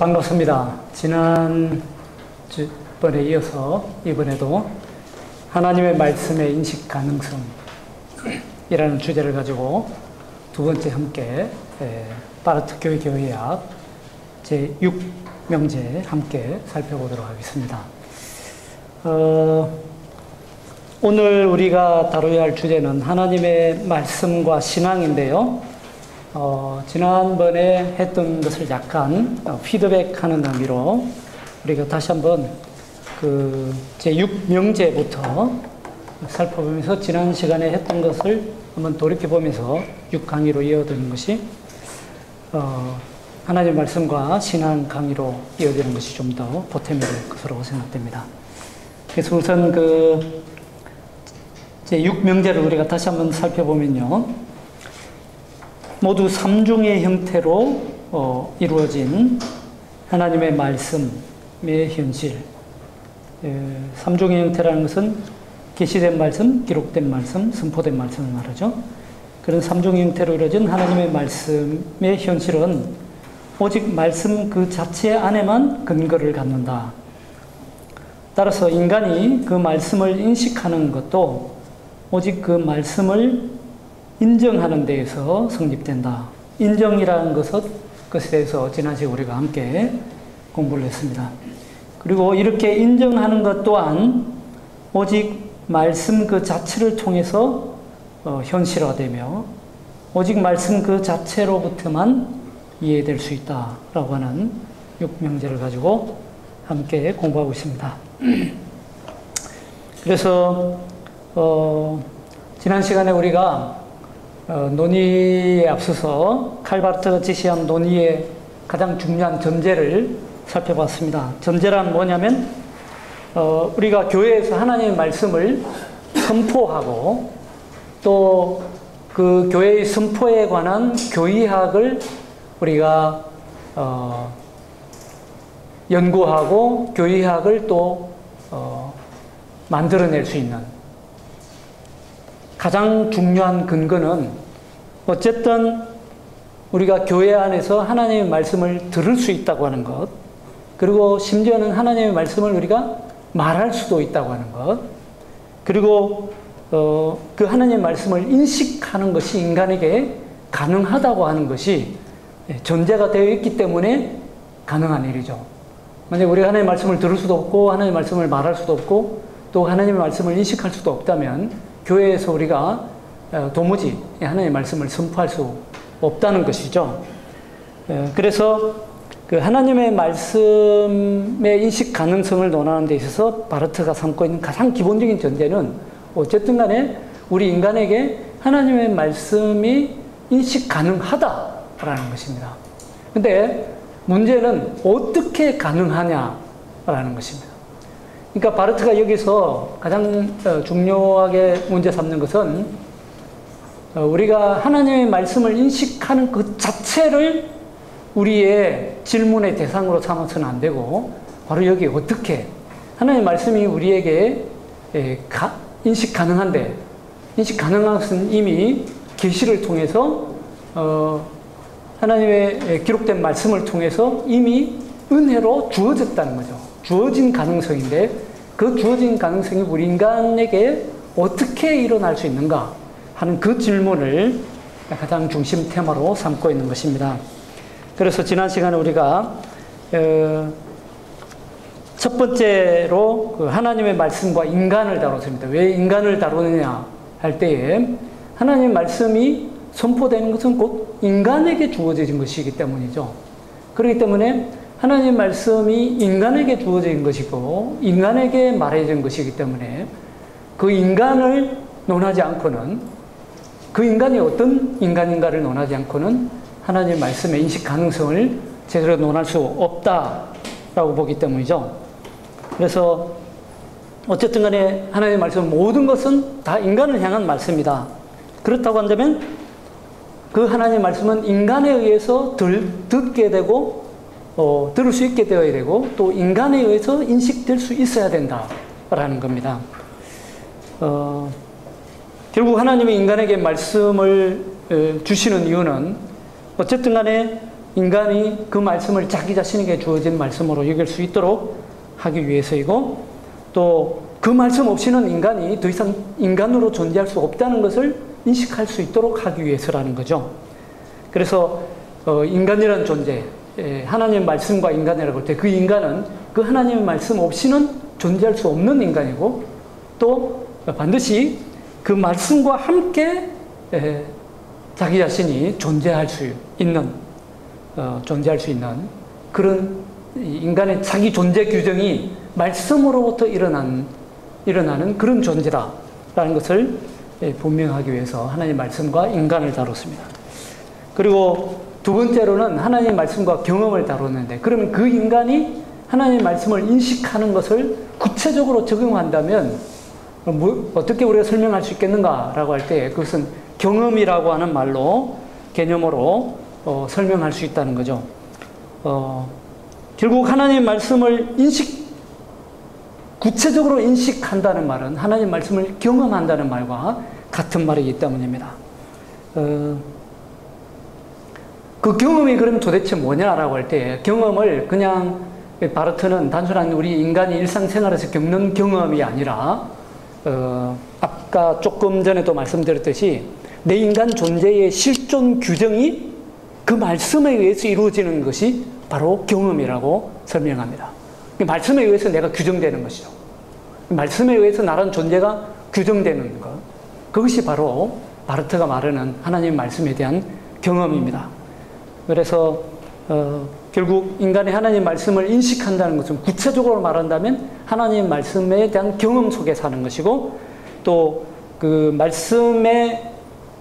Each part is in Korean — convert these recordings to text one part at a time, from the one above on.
반갑습니다. 지난 번에 이어서 이번에도 하나님의 말씀의 인식 가능성이라는 주제를 가지고 두 번째 함께 파르트 교회 교회학 제 6명제 함께 살펴보도록 하겠습니다. 어, 오늘 우리가 다뤄야 할 주제는 하나님의 말씀과 신앙인데요. 어, 지난번에 했던 것을 약간 어, 피드백하는 의미로 우리가 다시 한번 그 제6명제부터 살펴보면서 지난 시간에 했던 것을 한번 돌이켜보면서 6강의로 이어드는 것이 어, 하나님 말씀과 신앙 강의로 이어지는 것이 좀 더 보탬이 될 것으로 생각됩니다. 그래서 우선 그 제6명제를 우리가 다시 한번 살펴보면요. 모두 삼중의 형태로 어, 이루어진 하나님의 말씀의 현실. 에, 삼중의 형태라는 것은 계시된 말씀, 기록된 말씀, 선포된 말씀을 말하죠. 그런 삼중의 형태로 이루어진 하나님의 말씀의 현실은 오직 말씀 그 자체 안에만 근거를 갖는다. 따라서 인간이 그 말씀을 인식하는 것도 오직 그 말씀을 인정하는 데에서 성립된다. 인정이라는 것은 것에 대해서 지난 시간 우리가 함께 공부를 했습니다. 그리고 이렇게 인정하는 것 또한 오직 말씀 그 자체를 통해서 어, 현실화되며 오직 말씀 그 자체로부터만 이해될 수 있다라고 하는 육명제를 가지고 함께 공부하고 있습니다. 그래서 어, 지난 시간에 우리가 어, 논의에 앞서서 칼바르트가 제시한 논의의 가장 중요한 전제를 살펴봤습니다. 전제란 뭐냐면 어, 우리가 교회에서 하나님의 말씀을 선포하고 또 그 교회의 선포에 관한 교의학을 우리가 어, 연구하고 교의학을 또 어, 만들어낼 수 있는 가장 중요한 근거는 어쨌든 우리가 교회 안에서 하나님의 말씀을 들을 수 있다고 하는 것, 그리고 심지어는 하나님의 말씀을 우리가 말할 수도 있다고 하는 것, 그리고 어, 그 하나님의 말씀을 인식하는 것이 인간에게 가능하다고 하는 것이 전제가 되어 있기 때문에 가능한 일이죠. 만약 우리가 하나님의 말씀을 들을 수도 없고 하나님의 말씀을 말할 수도 없고 또 하나님의 말씀을 인식할 수도 없다면 교회에서 우리가 어, 도무지 하나님의 말씀을 선포할 수 없다는 것이죠. 어, 그래서 그 하나님의 말씀의 인식 가능성을 논하는 데 있어서 바르트가 삼고 있는 가장 기본적인 전제는 어쨌든 간에 우리 인간에게 하나님의 말씀이 인식 가능하다라는 것입니다. 근데 문제는 어떻게 가능하냐라는 것입니다. 그러니까 바르트가 여기서 가장 어, 중요하게 문제 삼는 것은 어, 우리가 하나님의 말씀을 인식하는 그 자체를 우리의 질문의 대상으로 삼아서는 안 되고 바로 여기 어떻게 하나님의 말씀이 우리에게 인식 가능한데 인식 가능한 것은 이미 계시를 통해서 어, 하나님의 기록된 말씀을 통해서 이미 은혜로 주어졌다는 거죠. 주어진 가능성인데 그 주어진 가능성이 우리 인간에게 어떻게 일어날 수 있는가 하는 그 질문을 가장 중심 테마로 삼고 있는 것입니다. 그래서 지난 시간에 우리가 어, 첫 번째로 그 하나님의 말씀과 인간을 다뤘습니다. 왜 인간을 다루느냐 할 때에 하나님의 말씀이 선포되는 것은 곧 인간에게 주어진 것이기 때문이죠. 그렇기 때문에 하나님 말씀이 인간에게 주어진 것이고 인간에게 말해진 것이기 때문에 그 인간을 논하지 않고는 그 인간이 어떤 인간인가를 논하지 않고는 하나님 말씀의 인식 가능성을 제대로 논할 수 없다라고 보기 때문이죠. 그래서 어쨌든 간에 하나님의 말씀 모든 것은 다 인간을 향한 말씀이다. 그렇다고 한다면 그 하나님의 말씀은 인간에 의해서 들, 듣게 되고 어, 들을 수 있게 되어야 되고 또 인간에 의해서 인식될 수 있어야 된다라는 겁니다. 어, 결국 하나님이 인간에게 말씀을 어, 주시는 이유는 어쨌든 간에 인간이 그 말씀을 자기 자신에게 주어진 말씀으로 여길 수 있도록 하기 위해서이고 또 그 말씀 없이는 인간이 더 이상 인간으로 존재할 수 없다는 것을 인식할 수 있도록 하기 위해서라는 거죠. 그래서 어, 인간이라는 존재, 예, 하나님 말씀과 인간이라고 할 때 그 인간은 그 하나님의 말씀 없이는 존재할 수 없는 인간이고 또 반드시 그 말씀과 함께 예, 자기 자신이 존재할 수 있는 어, 존재할 수 있는 그런 인간의 자기 존재 규정이 말씀으로부터 일어난 일어나는 그런 존재다라는 것을 예, 분명하기 위해서 하나님 말씀과 인간을 다뤘습니다. 그리고 두 번째로는 하나님 말씀과 경험을 다뤘는데 그러면 그 인간이 하나님 말씀을 인식하는 것을 구체적으로 적용한다면 뭐, 어떻게 우리가 설명할 수 있겠는가라고 할 때 그것은 경험이라고 하는 말로 개념으로 어, 설명할 수 있다는 거죠. 어, 결국 하나님 말씀을 인식 구체적으로 인식한다는 말은 하나님 말씀을 경험한다는 말과 같은 말이기 때문입니다. 어, 그 경험이 그럼 도대체 뭐냐라고 할 때 경험을 그냥 바르트는 단순한 우리 인간이 일상생활에서 겪는 경험이 아니라 어, 아까 조금 전에도 말씀드렸듯이 내 인간 존재의 실존 규정이 그 말씀에 의해서 이루어지는 것이 바로 경험이라고 설명합니다. 말씀에 의해서 내가 규정되는 것이죠. 말씀에 의해서 나란 존재가 규정되는 것. 그것이 바로 바르트가 말하는 하나님 말씀에 대한 경험입니다. 그래서 어, 결국 인간이 하나님 말씀을 인식한다는 것은 구체적으로 말한다면 하나님 말씀에 대한 경험 속에 사는 것이고 또 그 말씀의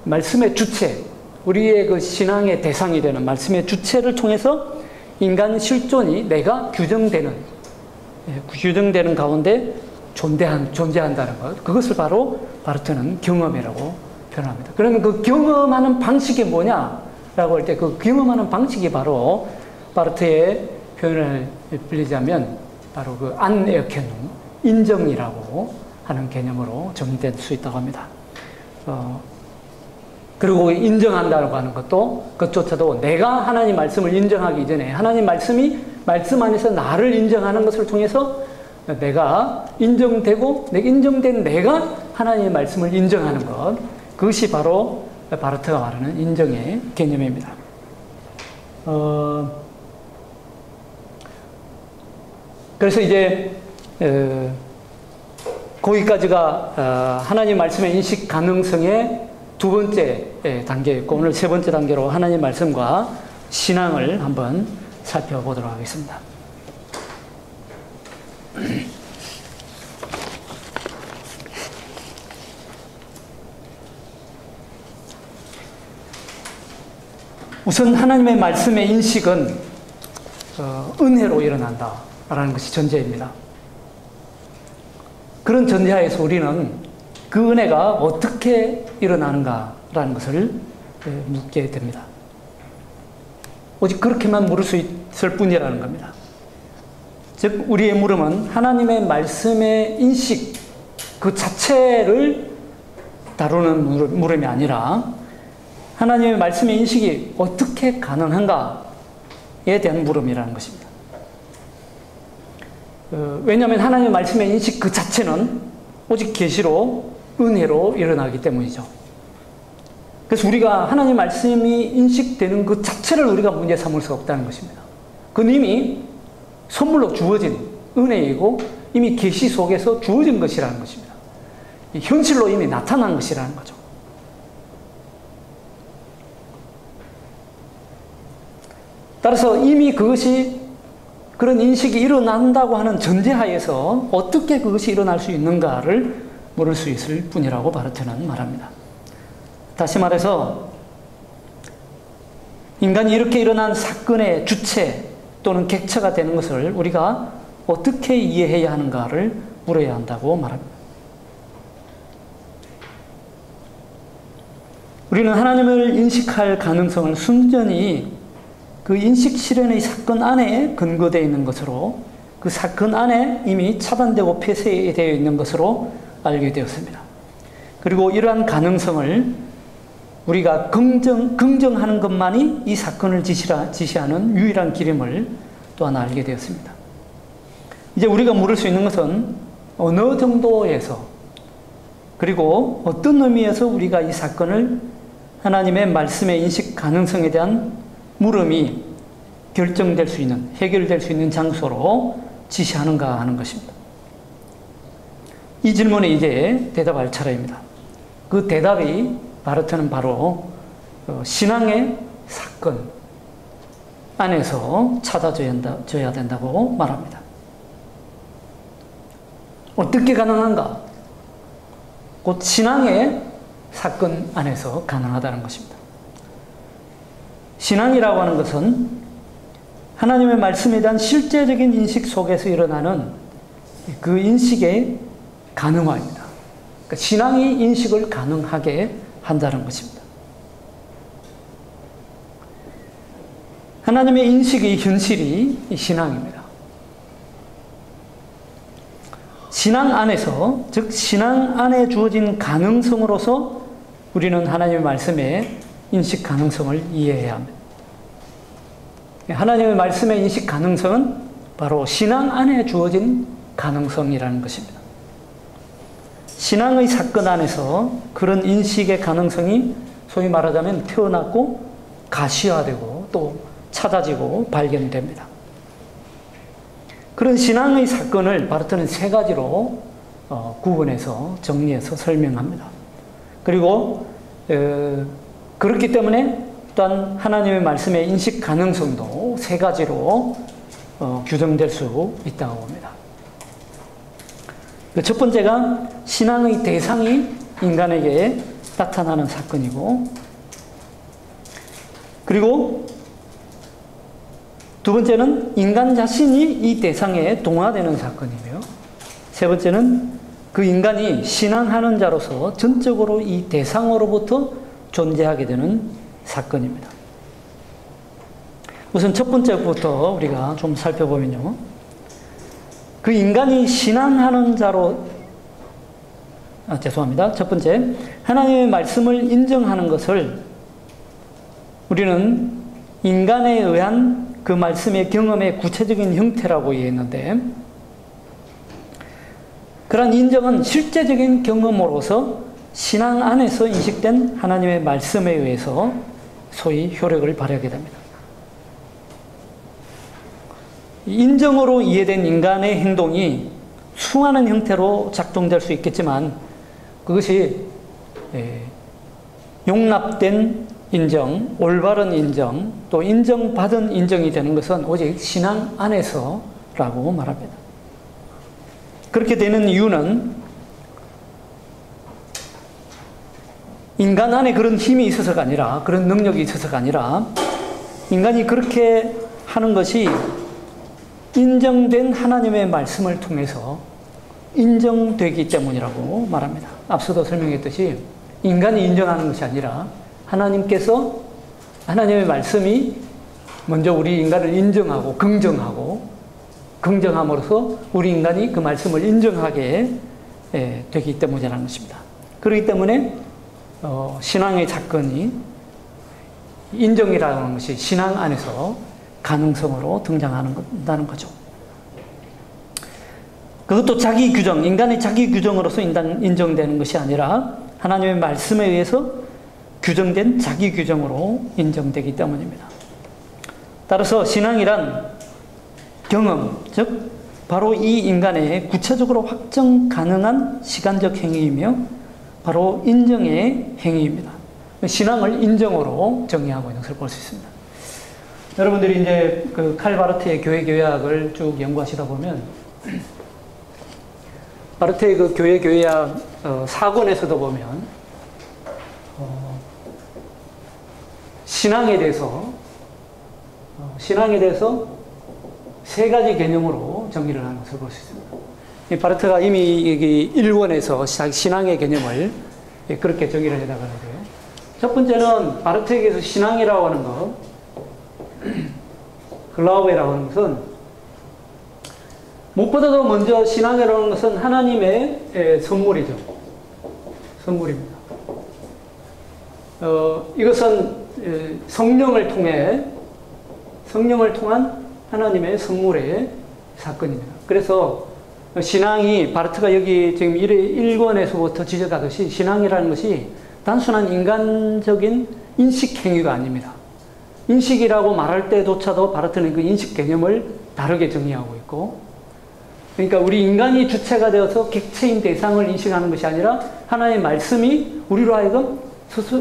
말씀의 주체 우리의 그 신앙의 대상이 되는 말씀의 주체를 통해서 인간 실존이 내가 규정되는 예, 규정되는 가운데 존재한, 존재한다는 것 그것을 바로 바르트는 경험이라고 표현합니다. 그러면 그 경험하는 방식이 뭐냐 라고 할 때 그 경험하는 방식이 바로 바르트의 표현을 빌리자면 바로 그 안에어케누 인정이라고 하는 개념으로 정의될 수 있다고 합니다. 어, 그리고 인정한다고 하는 것도 그것조차도 내가 하나님 말씀을 인정하기 전에 하나님 말씀이 말씀 안에서 나를 인정하는 것을 통해서 내가 인정되고 인정된 내가 하나님의 말씀을 인정하는 것 그것이 바로 바르트가 말하는 인정의 개념입니다. 어, 그래서 이제 어, 거기까지가 어, 하나님 말씀의 인식 가능성의 두 번째 단계였고 오늘 세 번째 단계로 하나님 말씀과 신앙을 한번 살펴보도록 하겠습니다. 우선 하나님의 말씀의 인식은 어, 은혜로 일어난다라는 것이 전제입니다. 그런 전제하에서 우리는 그 은혜가 어떻게 일어나는가라는 것을 예, 묻게 됩니다. 오직 그렇게만 물을 수 있을 뿐이라는 겁니다. 즉, 우리의 물음은 하나님의 말씀의 인식 그 자체를 다루는 물음이 아니라 하나님의 말씀의 인식이 어떻게 가능한가에 대한 물음이라는 것입니다. 어, 왜냐하면 하나님의 말씀의 인식 그 자체는 오직 계시로 은혜로 일어나기 때문이죠. 그래서 우리가 하나님 말씀이 인식되는 그 자체를 우리가 문제 삼을 수 없다는 것입니다. 그건 이미 선물로 주어진 은혜이고 이미 계시 속에서 주어진 것이라는 것입니다. 현실로 이미 나타난 것이라는 거죠. 따라서 이미 그것이 그런 인식이 일어난다고 하는 전제하에서 어떻게 그것이 일어날 수 있는가를 물을 수 있을 뿐이라고 바르트는 말합니다. 다시 말해서 인간이 이렇게 일어난 사건의 주체 또는 객체가 되는 것을 우리가 어떻게 이해해야 하는가를 물어야 한다고 말합니다. 우리는 하나님을 인식할 가능성을 순전히 그 인식 실현의 사건 안에 근거되어 있는 것으로 그 사건 안에 이미 차단되고 폐쇄되어 있는 것으로 알게 되었습니다. 그리고 이러한 가능성을 우리가 긍정, 긍정하는 것만이 이 사건을 지시라, 지시하는 유일한 길임을 또 하나 알게 되었습니다. 이제 우리가 물을 수 있는 것은 어느 정도에서 그리고 어떤 의미에서 우리가 이 사건을 하나님의 말씀의 인식 가능성에 대한 물음이 결정될 수 있는, 해결될 수 있는 장소로 지시하는가 하는 것입니다. 이 질문에 이제 대답할 차례입니다. 그 대답이 바르트는 바로 어, 신앙의 사건 안에서 찾아져야 된다고 말합니다. 어떻게 가능한가? 곧 신앙의 사건 안에서 가능하다는 것입니다. 신앙이라고 하는 것은 하나님의 말씀에 대한 실제적인 인식 속에서 일어나는 그 인식의 가능화입니다. 그러니까 신앙이 인식을 가능하게 한다는 것입니다. 하나님의 인식의 현실이 신앙입니다. 신앙 안에서, 즉, 신앙 안에 주어진 가능성으로서 우리는 하나님의 말씀의 인식 가능성을 이해해야 합니다. 하나님의 말씀의 인식 가능성은 바로 신앙 안에 주어진 가능성이라는 것입니다. 신앙의 사건 안에서 그런 인식의 가능성이 소위 말하자면 태어났고 가시화되고 또 찾아지고 발견됩니다. 그런 신앙의 사건을 바르트는 세 가지로 어, 구분해서 정리해서 설명합니다. 그리고 어, 그렇기 때문에 또한 하나님의 말씀의 인식 가능성도 세 가지로 어, 규정될 수 있다고 봅니다. 그첫 번째가 신앙의 대상이 인간에게 나타나는 사건이고, 그리고 두 번째는 인간 자신이 이 대상에 동화되는 사건이며, 세 번째는 그 인간이 신앙하는 자로서 전적으로 이 대상으로부터 존재하게 되는 사건입니다. 우선 첫 번째부터 우리가 좀 살펴보면요. 그 인간이 신앙하는 자로 아, 죄송합니다. 첫 번째, 하나님의 말씀을 인정하는 것을 우리는 인간에 의한 그 말씀의 경험의 구체적인 형태라고 이해했는데, 그러한 인정은 실제적인 경험으로서 신앙 안에서 인식된 하나님의 말씀에 의해서 소위 효력을 발휘하게 됩니다. 인정으로 이해된 인간의 행동이 수많은 형태로 작동될 수 있겠지만 그것이 예, 용납된 인정, 올바른 인정, 또 인정받은 인정이 되는 것은 오직 신앙 안에서라고 말합니다. 그렇게 되는 이유는 인간 안에 그런 힘이 있어서가 아니라, 그런 능력이 있어서가 아니라, 인간이 그렇게 하는 것이 인정된 하나님의 말씀을 통해서 인정되기 때문이라고 말합니다. 앞서도 설명했듯이 인간이 인정하는 것이 아니라 하나님께서 하나님의 말씀이 먼저 우리 인간을 인정하고 긍정하고 긍정함으로써 우리 인간이 그 말씀을 인정하게 예, 되기 때문이라는 것입니다. 그렇기 때문에 어, 신앙의 사건이 인정이라는 것이 신앙 안에서 가능성으로 등장하는 거죠. 그것도 자기 규정, 인간의 자기 규정으로서 인정되는 것이 아니라 하나님의 말씀에 의해서 규정된 자기 규정으로 인정되기 때문입니다. 따라서 신앙이란 경험, 즉, 바로 이 인간의 구체적으로 확정 가능한 시간적 행위이며 바로 인정의 행위입니다. 신앙을 인정으로 정의하고 있는 것을 볼 수 있습니다. 여러분들이 이제 그 칼바르트의 교회 교약을 쭉 연구하시다 보면 바르트의 그 교회 교약 어, 사권에서도 보면 어, 신앙에 대해서 어, 신앙에 대해서 세 가지 개념으로 정리를 하는 것을 볼 수 있습니다. 바르트가 이미 여기 1원에서 신앙의 개념을 그렇게 정의를 해나가는데요. 첫 번째는 바르트에게서 신앙이라고 하는 것, 글라우베라고 하는 것은 무엇보다도 먼저 신앙이라는 것은 하나님의 선물이죠. 선물입니다. 어, 이것은 에, 성령을 통해 성령을 통한 하나님의 선물의 사건입니다. 그래서 신앙이 바르트가 여기 지금 1권에서부터 지적하듯이 신앙이라는 것이 단순한 인간적인 인식 행위가 아닙니다. 인식이라고 말할 때조차도 바르트는 그 인식 개념을 다르게 정의하고 있고 그러니까 우리 인간이 주체가 되어서 객체인 대상을 인식하는 것이 아니라 하나님의 말씀이 우리로 하여금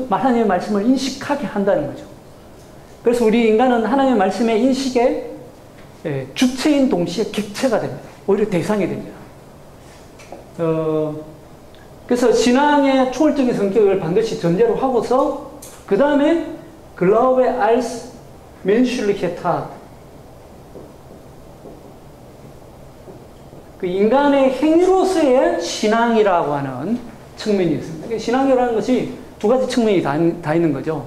하나님의 말씀을 인식하게 한다는 거죠. 그래서 우리 인간은 하나님의 말씀의 인식에 예, 주체인 동시에 객체가 됩니다. 오히려 대상이 됩니다. 어, 그래서 신앙의 초월적인 성격을 반드시 전제로 하고서 그 다음에 글라우베 알스 맨슐리케타 그 인간의 행위로서의 신앙이라고 하는 측면이 있습니다. 그러니까 신앙이라는 것이 두 가지 측면이 다, 다 있는 거죠.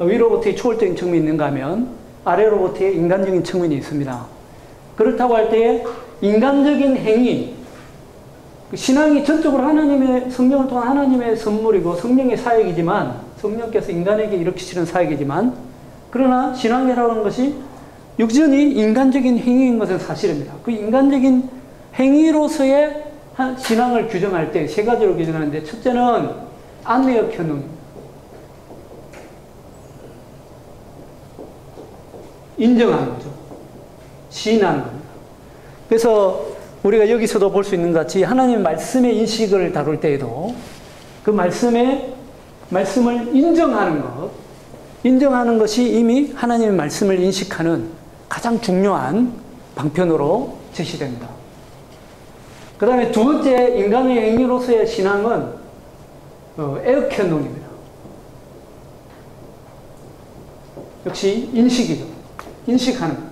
위로부터의 초월적인 측면이 있는가 하면 아래로부터의 인간적인 측면이 있습니다. 그렇다고 할 때에 인간적인 행위, 그 신앙이 전적으로 하나님의 성령을 통한 하나님의 선물이고 성령의 사역이지만 성령께서 인간에게 일으키시는 사역이지만 그러나 신앙이라는 것이 육전이 인간적인 행위인 것은 사실입니다. 그 인간적인 행위로서의 신앙을 규정할 때 세 가지로 규정하는데 첫째는 안내어 켜는 인정하는 거죠. 시인하는. 그래서 우리가 여기서도 볼 수 있는 것 같이 하나님 말씀의 인식을 다룰 때에도 그 말씀의 말씀을 인정하는 것, 인정하는 것이 이미 하나님의 말씀을 인식하는 가장 중요한 방편으로 제시됩니다. 그 다음에 두 번째 인간의 행위로서의 신앙은 어, 에어컨동입니다. 역시 인식이죠. 인식하는. 그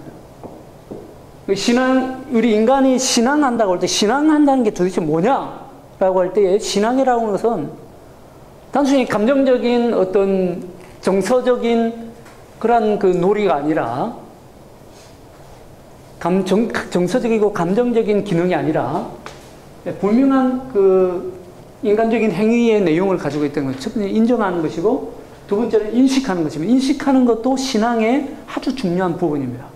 신앙, 우리 인간이 신앙한다고 할 때 신앙한다는 게 도대체 뭐냐 라고 할때 신앙이라고 하는 것은 단순히 감정적인 어떤 정서적인 그런 그 놀이가 아니라 감 정, 정서적이고 감정적인 기능이 아니라 분명한 그 인간적인 행위의 내용을 가지고 있다는 것 첫 번째 인정하는 것이고 두 번째는 인식하는 것입니다. 인식하는 것도 신앙의 아주 중요한 부분입니다.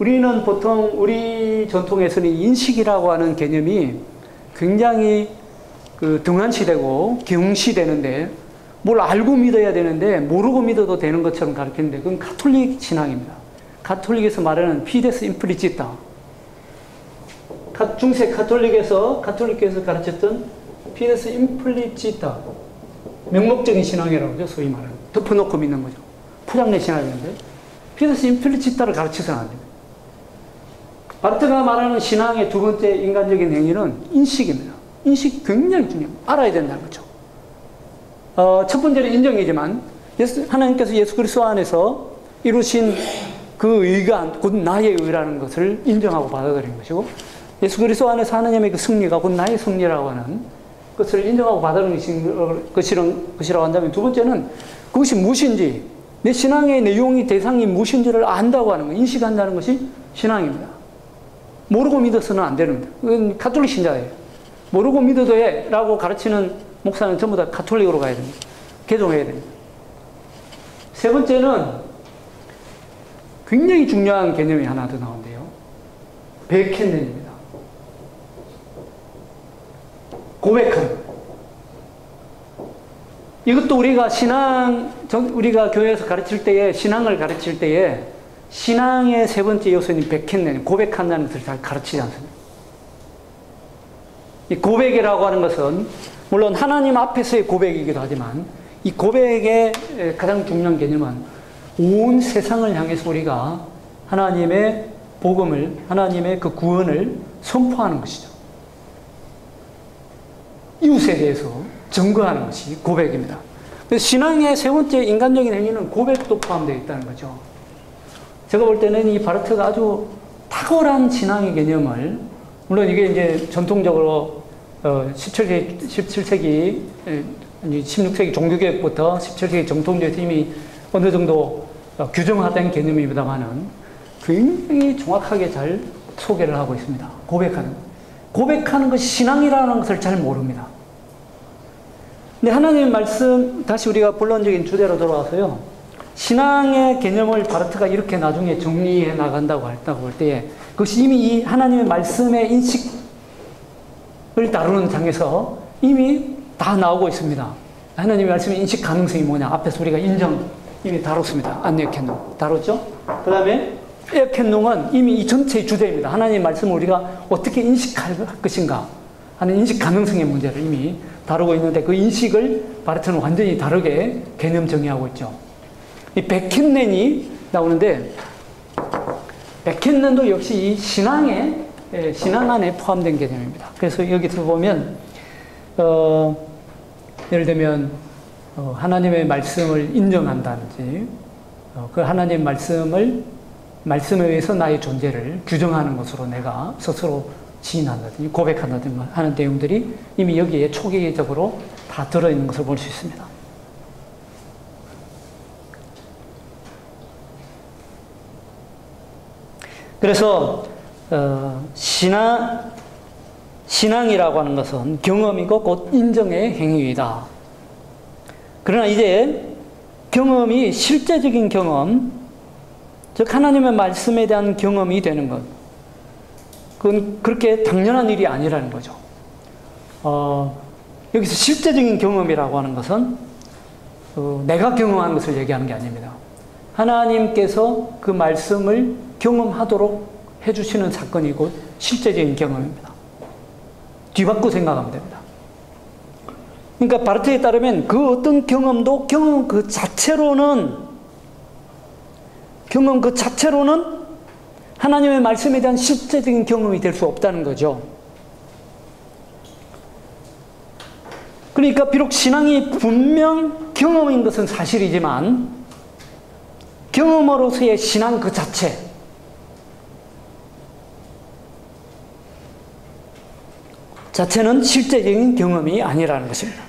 우리는 보통 우리 전통에서는 인식이라고 하는 개념이 굉장히 그 등한시되고 경시되는데 뭘 알고 믿어야 되는데 모르고 믿어도 되는 것처럼 가르치는데 그건 가톨릭 신앙입니다. 가톨릭에서 말하는 fides implicita 중세 카톨릭에서 카톨릭에서 가르쳤던 fides implicita 명목적인 신앙이라고 하죠. 소위 말하는 덮어놓고 믿는 거죠. 포장내 신앙인데 fides implicita를 가르쳐서는 안 됩니다. 바르트가 말하는 신앙의 두 번째 인간적인 행위는 인식입니다. 인식 굉장히 중요합니다. 알아야 된다는 거죠. 어, 첫 번째는 인정이지만 예수, 하나님께서 예수 그리스도 안에서 이루신 그 의가 곧 나의 의라는 것을 인정하고 받아들인 것이고 예수 그리스도 안에서 하나님의 그 승리가 곧 나의 승리라고 하는 것을 인정하고 받아들인 것이라고 한다면 두 번째는 그것이 무엇인지 내 신앙의 내용이 대상이 무엇인지를 안다고 하는 것, 인식한다는 것이 신앙입니다. 모르고 믿어서는 안 되는. 그건 카톨릭 신자예요. 모르고 믿어도 해 라고 가르치는 목사는 전부 다 카톨릭으로 가야 됩니다. 개종해야 됩니다. 세 번째는 굉장히 중요한 개념이 하나 더 나온대요. 백현년입니다. 고백하는 이것도 우리가 신앙, 우리가 교회에서 가르칠 때에, 신앙을 가르칠 때에, 신앙의 세 번째 요소인 백했네, 고백한다는 것을 잘 가르치지 않습니다. 이 고백이라고 하는 것은, 물론 하나님 앞에서의 고백이기도 하지만, 이 고백의 가장 중요한 개념은 온 세상을 향해서 우리가 하나님의 복음을, 하나님의 그 구원을 선포하는 것이죠. 이웃에 대해서 증거하는 것이 고백입니다. 신앙의 세 번째 인간적인 행위는 고백도 포함되어 있다는 거죠. 제가 볼 때는 이 바르트가 아주 탁월한 신앙의 개념을, 물론 이게 이제 전통적으로 17세기, 17세기 16세기 종교개혁부터 17세기 정통주에서 이미 어느 정도 규정화된 개념입니다만은 굉장히 정확하게 잘 소개를 하고 있습니다. 고백하는. 고백하는 것이 신앙이라는 것을 잘 모릅니다. 근데 하나님의 말씀, 다시 우리가 본론적인 주제로 돌아와서요. 신앙의 개념을 바르트가 이렇게 나중에 정리해 나간다고 했다고 할 때에 그것이 이미 이 하나님의 말씀의 인식을 다루는 장에서 이미 다 나오고 있습니다. 하나님의 말씀의 인식 가능성이 뭐냐. 앞에서 우리가 인정 이미 다뤘습니다. 안내캔농 다뤘죠? 그 다음에 에어캔농은 이미 이 전체의 주제입니다. 하나님의 말씀을 우리가 어떻게 인식할 것인가 하는 인식 가능성의 문제를 이미 다루고 있는데 그 인식을 바르트는 완전히 다르게 개념 정의하고 있죠. 이 백켄넨이 나오는데 백켄넨도 역시 이 신앙의 예, 신앙 안에 포함된 개념입니다. 그래서 여기서 보면 어, 예를 들면 어, 하나님의 말씀을 인정한다든지 어, 그 하나님의 말씀을 말씀에 의해서 나의 존재를 규정하는 것으로 내가 스스로 지인한다든지 고백한다든지 하는 내용들이 이미 여기에 초기적으로 다 들어있는 것을 볼 수 있습니다. 그래서 어, 신앙 신앙이라고 하는 것은 경험이고 곧 인정의 행위이다. 그러나 이제 경험이 실제적인 경험, 즉 하나님의 말씀에 대한 경험이 되는 것, 그건 그렇게 당연한 일이 아니라는 거죠. 어, 여기서 실제적인 경험이라고 하는 것은 어, 내가 경험한 것을 얘기하는 게 아닙니다. 하나님께서 그 말씀을 경험하도록 해주시는 사건이고 실제적인 경험입니다. 뒤바꿔 생각하면 됩니다. 그러니까 바르트에 따르면 그 어떤 경험도 경험 그 자체로는 경험 그 자체로는 하나님의 말씀에 대한 실제적인 경험이 될 수 없다는 거죠. 그러니까 비록 신앙이 분명 경험인 것은 사실이지만 경험으로서의 신앙 그 자체 자체는 실제적인 경험이 아니라는 것입니다.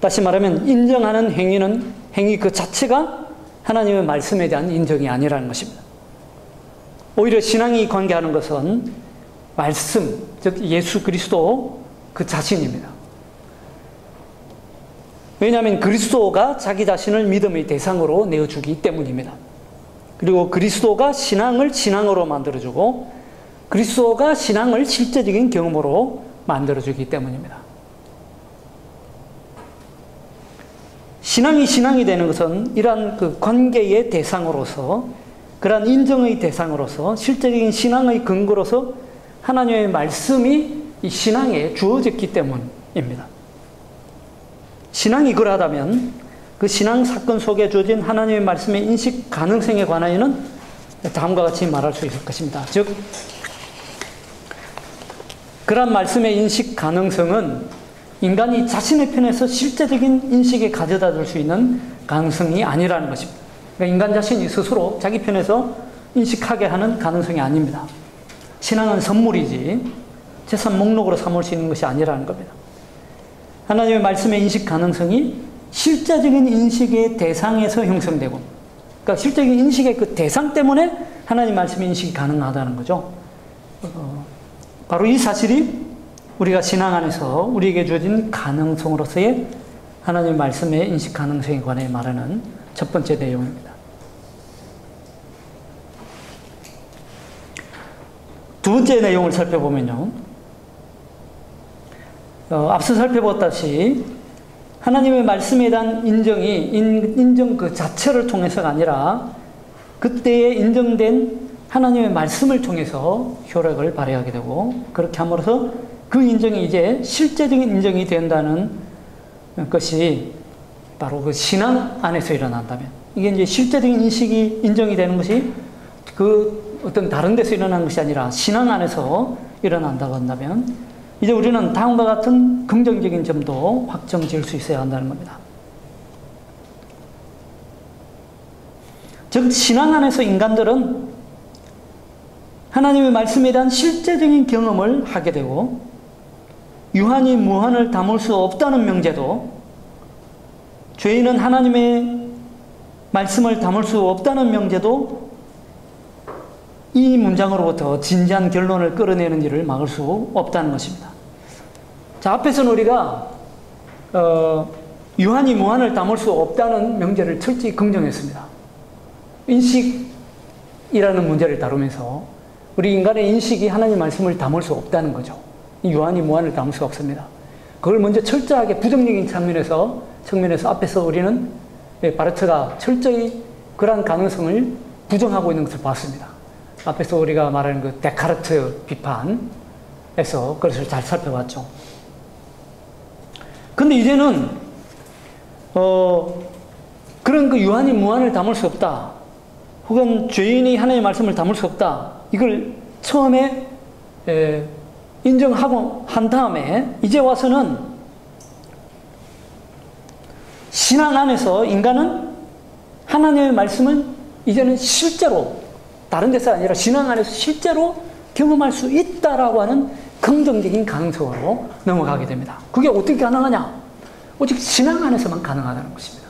다시 말하면 인정하는 행위는 행위 그 자체가 하나님의 말씀에 대한 인정이 아니라는 것입니다. 오히려 신앙이 관계하는 것은 말씀, 즉 예수 그리스도 그 자신입니다. 왜냐하면 그리스도가 자기 자신을 믿음의 대상으로 내어주기 때문입니다. 그리고 그리스도가 신앙을 신앙으로 만들어주고 그리스도가 신앙을 실제적인 경험으로 만들어주기 때문입니다. 신앙이 신앙이 되는 것은 이러한 그 관계의 대상으로서 그러한 인정의 대상으로서 실제적인 신앙의 근거로서 하나님의 말씀이 이 신앙에 주어졌기 때문입니다. 신앙이 그러하다면 그 신앙 사건 속에 주어진 하나님의 말씀의 인식 가능성에 관하여는 다음과 같이 말할 수 있을 것입니다. 즉, 그러한 말씀의 인식 가능성은 인간이 자신의 편에서 실제적인 인식에 가져다 줄 수 있는 가능성이 아니라는 것입니다. 그러니까 인간 자신이 스스로 자기 편에서 인식하게 하는 가능성이 아닙니다. 신앙은 선물이지 재산 목록으로 삼을 수 있는 것이 아니라는 겁니다. 하나님의 말씀의 인식 가능성이 실제적인 인식의 대상에서 형성되고, 그러니까 실제적인 인식의 그 대상 때문에 하나님 말씀의 인식이 가능하다는 거죠. 어, 바로 이 사실이 우리가 신앙 안에서 우리에게 주어진 가능성으로서의 하나님 말씀의 인식 가능성에 관해 말하는 첫 번째 내용입니다. 두 번째 내용을 살펴보면요. 어, 앞서 살펴봤다시 하나님의 말씀에 대한 인정이 인, 정그 자체를 통해서가 아니라 그때에 인정된 하나님의 말씀을 통해서 효력을 발휘하게 되고 그렇게 함으로써 그 인정이 이제 실제적인 인정이 된다는 것이 바로 그 신앙 안에서 일어난다면 이게 이제 실제적인 인식이 인정이 되는 것이 그 어떤 다른 데서 일어나는 것이 아니라 신앙 안에서 일어난다고 한다면 이제 우리는 다음과 같은 긍정적인 점도 확정 지을 수 있어야 한다는 겁니다. 즉, 신앙 안에서 인간들은 하나님의 말씀에 대한 실제적인 경험을 하게 되고, 유한이 무한을 담을 수 없다는 명제도, 죄인은 하나님의 말씀을 담을 수 없다는 명제도 이 문장으로부터 진지한 결론을 끌어내는 일을 막을 수 없다는 것입니다. 자, 앞에서는 우리가 어, 유한이 무한을 담을 수 없다는 명제를 철저히 긍정했습니다. 인식이라는 문제를 다루면서 우리 인간의 인식이 하나님 말씀을 담을 수 없다는 거죠. 유한이 무한을 담을 수 없습니다. 그걸 먼저 철저하게 부정적인 측면에서 측면에서 앞에서 우리는 예, 바르트가 철저히 그러한 가능성을 부정하고 있는 것을 봤습니다. 앞에서 우리가 말하는 그 데카르트 비판에서 그것을 잘 살펴봤죠. 근데 이제는 어 그런 그 유한이 무한을 담을 수 없다. 혹은 죄인이 하나님의 말씀을 담을 수 없다. 이걸 처음에 에, 인정하고 한 다음에 이제 와서는 신앙 안에서 인간은 하나님의 말씀을 이제는 실제로 다른 데서 아니라 신앙 안에서 실제로 경험할 수 있다라고 하는 긍정적인 가능성으로 넘어가게 됩니다. 그게 어떻게 가능하냐? 오직 신앙 안에서만 가능하다는 것입니다.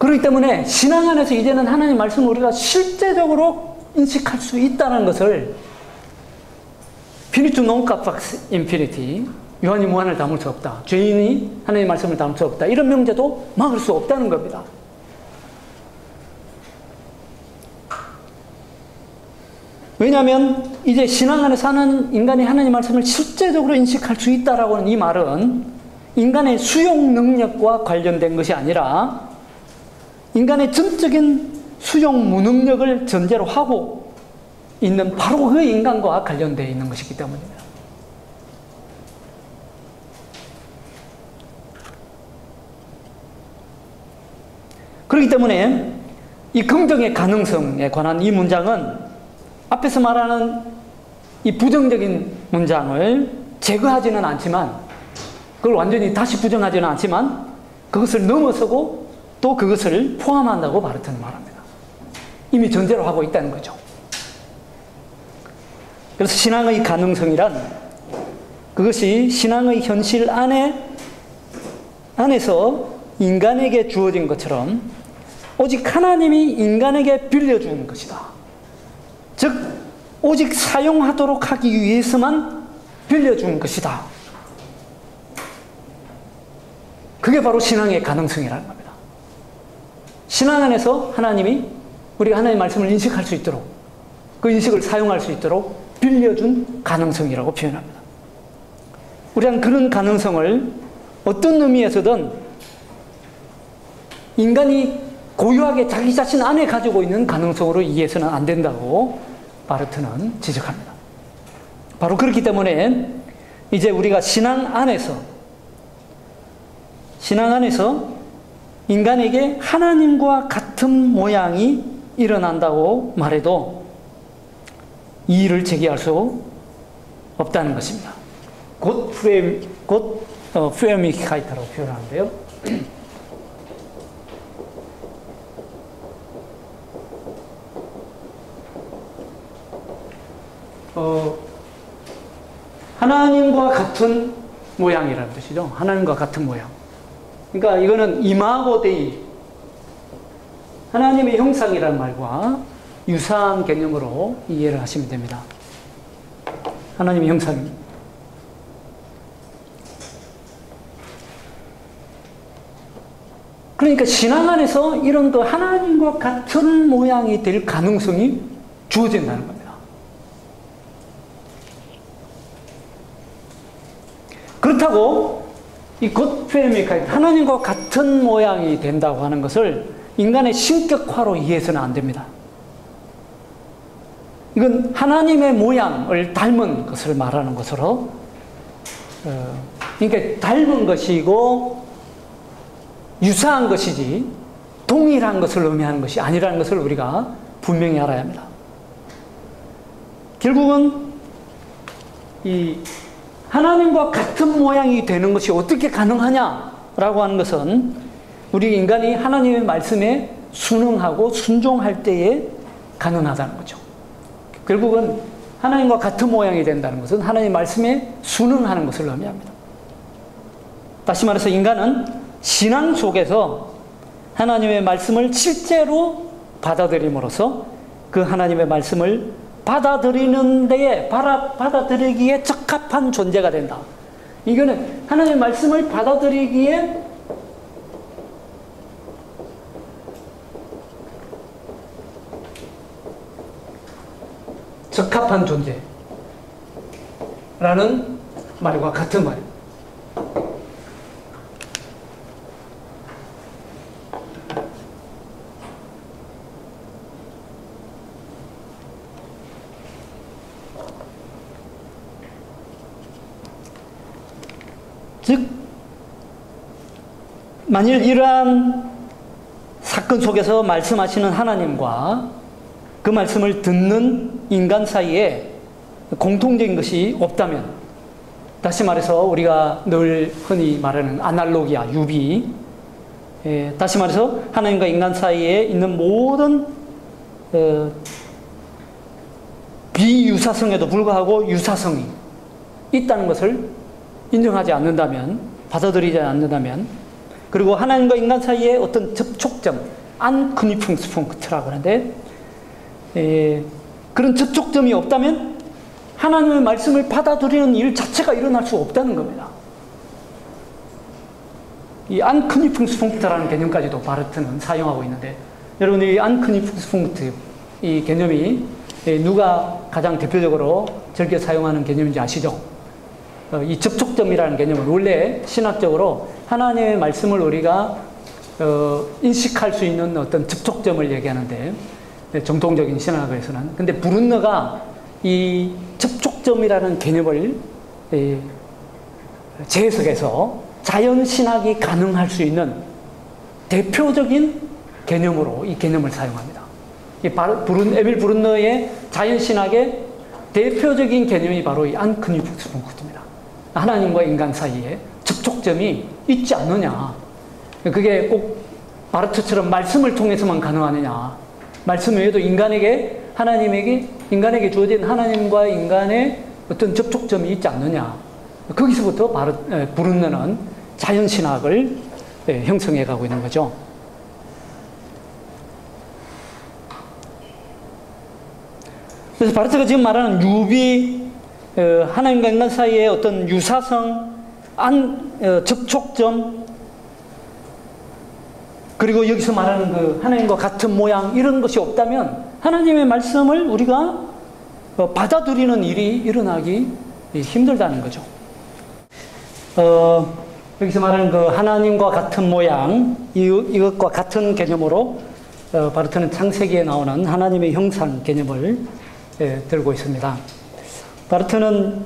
그렇기 때문에 신앙 안에서 이제는 하나님 말씀을 우리가 실제적으로 인식할 수 있다는 것을 finitum non capax infiniti 유한이 무한을 담을 수 없다. 죄인이 하나님 말씀을 담을 수 없다. 이런 명제도 막을 수 없다는 겁니다. 왜냐하면 이제 신앙 안에 사는 인간이 하나님 말씀을 실제적으로 인식할 수 있다라고 하는 이 말은 인간의 수용 능력과 관련된 것이 아니라 인간의 전적인 수용 무능력을 전제로 하고 있는 바로 그 인간과 관련되어 있는 것이기 때문입니다. 그렇기 때문에 이 긍정의 가능성에 관한 이 문장은 앞에서 말하는 이 부정적인 문장을 제거하지는 않지만 그걸 완전히 다시 부정하지는 않지만 그것을 넘어서고 또 그것을 포함한다고 바르트는 말합니다. 이미 전제로 하고 있다는 거죠. 그래서 신앙의 가능성이란 그것이 신앙의 현실 안에 안에서 인간에게 주어진 것처럼 오직 하나님이 인간에게 빌려주는 것이다. 즉, 오직 사용하도록 하기 위해서만 빌려준 것이다. 그게 바로 신앙의 가능성이라는 겁니다. 신앙 안에서 하나님이 우리가 하나님의 말씀을 인식할 수 있도록 그 인식을 사용할 수 있도록 빌려준 가능성이라고 표현합니다. 우리는 그런 가능성을 어떤 의미에서든 인간이 고유하게 자기 자신 안에 가지고 있는 가능성으로 이해해서는 안 된다고 바르트는 지적합니다. 바로 그렇기 때문에 이제 우리가 신앙 안에서 신앙 안에서 인간에게 하나님과 같은 모양이 일어난다고 말해도 이의를 제기할 수 없다는 것입니다. Gottförmig, Gott 어, förmigkeit라고 표현하는데요. 어, 하나님과 같은 모양이라는 뜻이죠. 하나님과 같은 모양. 그러니까 이거는 imago Dei 하나님의 형상이라는 말과 유사한 개념으로 이해를 하시면 됩니다. 하나님의 형상. 그러니까 신앙 안에서 이런 그 하나님과 같은 모양이 될 가능성이 주어진다는 겁니다. 그렇다고 이 굿페미카이 하나님과 같은 모양이 된다고 하는 것을 인간의 신격화로 이해해서는 안 됩니다. 이건 하나님의 모양을 닮은 것을 말하는 것으로 어, 그러니까 닮은 것이고 유사한 것이지 동일한 것을 의미하는 것이 아니라는 것을 우리가 분명히 알아야 합니다. 결국은 이 하나님과 같은 모양이 되는 것이 어떻게 가능하냐라고 하는 것은 우리 인간이 하나님의 말씀에 순응하고 순종할 때에 가능하다는 거죠. 결국은 하나님과 같은 모양이 된다는 것은 하나님 말씀에 순응하는 것을 의미합니다. 다시 말해서 인간은 신앙 속에서 하나님의 말씀을 실제로 받아들임으로써 그 하나님의 말씀을 받아들이는 데에 받아들이기에 적합한 존재가 된다. 이거는 하나님의 말씀을 받아들이기에 적합한 존재라는 말과 같은 말입니다. 즉, 만일 이러한 사건 속에서 말씀하시는 하나님과 그 말씀을 듣는 인간 사이에 공통적인 것이 없다면, 다시 말해서 우리가 늘 흔히 말하는 아날로기아, 유비, 예, 다시 말해서 하나님과 인간 사이에 있는 모든 어, 비유사성에도 불구하고 유사성이 있다는 것을 인정하지 않는다면, 받아들이지 않는다면, 그리고 하나님과 인간 사이에 어떤 접촉점, 안크니풍스풍크트라고 하는데, 에, 그런 접촉점이 없다면 하나님의 말씀을 받아들이는 일 자체가 일어날 수 없다는 겁니다. 이 안크니풍스풍크트라는 개념까지도 바르트는 사용하고 있는데, 여러분 이 안크니풍스풍크트 이 개념이 누가 가장 대표적으로 즐겨 사용하는 개념인지 아시죠? 어, 이 접촉점이라는 개념은 원래 신학적으로 하나님의 말씀을 우리가 어, 인식할 수 있는 어떤 접촉점을 얘기하는데 네, 정통적인 신학에서는 근데 브룬너가 이 접촉점이라는 개념을 재해석해서 자연 신학이 가능할 수 있는 대표적인 개념으로 이 개념을 사용합니다. 이 브룬 에밀 브룬너의 자연 신학의 대표적인 개념이 바로 이 안크니프스문크입니다. 하나님과 인간 사이에 접촉점이 있지 않느냐. 그게 꼭 바르트처럼 말씀을 통해서만 가능하느냐. 말씀 외에도 인간에게, 하나님에게, 인간에게 주어진 하나님과 인간의 어떤 접촉점이 있지 않느냐. 거기서부터 바르, 부르는 자연신학을 형성해 가고 있는 거죠. 그래서 바르트가 지금 말하는 유비 어, 하나님과 인간 사이의 어떤 유사성, 안, 어, 접촉점, 그리고 여기서 말하는 그 하나님과 같은 모양, 이런 것이 없다면 하나님의 말씀을 우리가 어, 받아들이는 일이 일어나기 힘들다는 거죠. 어, 여기서 말하는 그 하나님과 같은 모양, 이, 이것과 같은 개념으로 어, 바르트는 창세기에 나오는 하나님의 형상 개념을 예, 들고 있습니다. 바르트는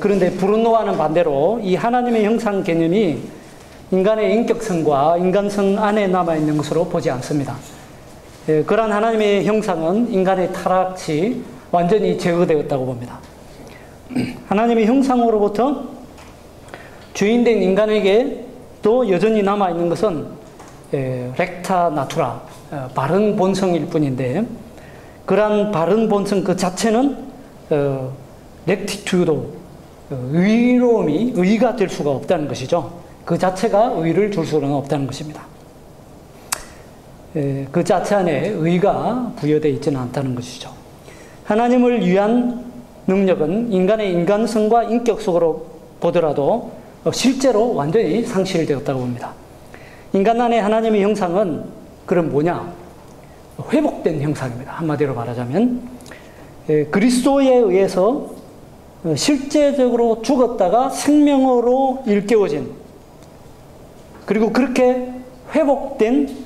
그런데 브루노와는 반대로 이 하나님의 형상 개념이 인간의 인격성과 인간성 안에 남아 있는 것으로 보지 않습니다. 그러한 하나님의 형상은 인간의 타락시 완전히 제거되었다고 봅니다. 하나님의 형상으로부터 주인된 인간에게 또 여전히 남아 있는 것은 렉타 나투라 어, 바른 본성일 뿐인데 그러한 바른 본성 그 자체는 어, 렉티튜도 의로움이 의가 될 수가 없다는 것이죠. 그 자체가 의를 줄 수는 없다는 것입니다. 그 자체 안에 의가 부여되어 있지는 않다는 것이죠. 하나님을 위한 능력은 인간의 인간성과 인격 속으로 보더라도 실제로 완전히 상실되었다고 봅니다. 인간 안에 하나님의 형상은 그럼 뭐냐? 회복된 형상입니다. 한마디로 말하자면 그리스도에 의해서 어, 실제적으로 죽었다가 생명으로 일깨워진 그리고 그렇게 회복된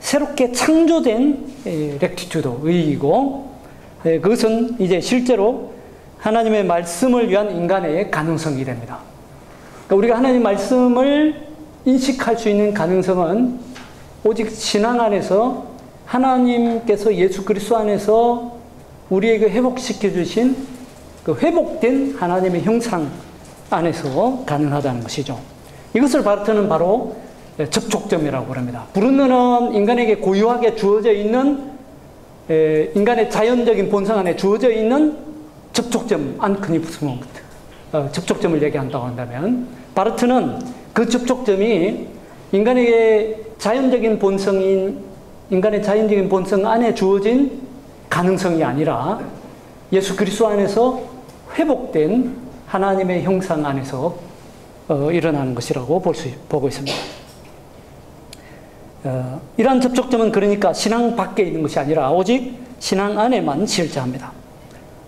새롭게 창조된 렉티튜도 의이고 그것은 이제 실제로 하나님의 말씀을 위한 인간의 가능성이 됩니다. 그러니까 우리가 하나님 말씀을 인식할 수 있는 가능성은 오직 신앙 안에서 하나님께서 예수 그리스도 안에서 우리에게 회복시켜 주신 그 회복된 하나님의 형상 안에서 가능하다는 것이죠. 이것을 바르트는 바로 접촉점이라고 합니다. 브루너는 인간에게 고유하게 주어져 있는 인간의 자연적인 본성 안에 주어져 있는 접촉점, 안크니프스먼트, 어, 접촉점을 얘기한다고 한다면 바르트는 그 접촉점이 인간에게 자연적인 본성인 인간의 자연적인 본성 안에 주어진 가능성이 아니라 예수 그리스도 안에서 회복된 하나님의 형상 안에서 어, 일어나는 것이라고 볼 수 보고 있습니다. 어, 이러한 접촉점은 그러니까 신앙 밖에 있는 것이 아니라 오직 신앙 안에만 실제합니다.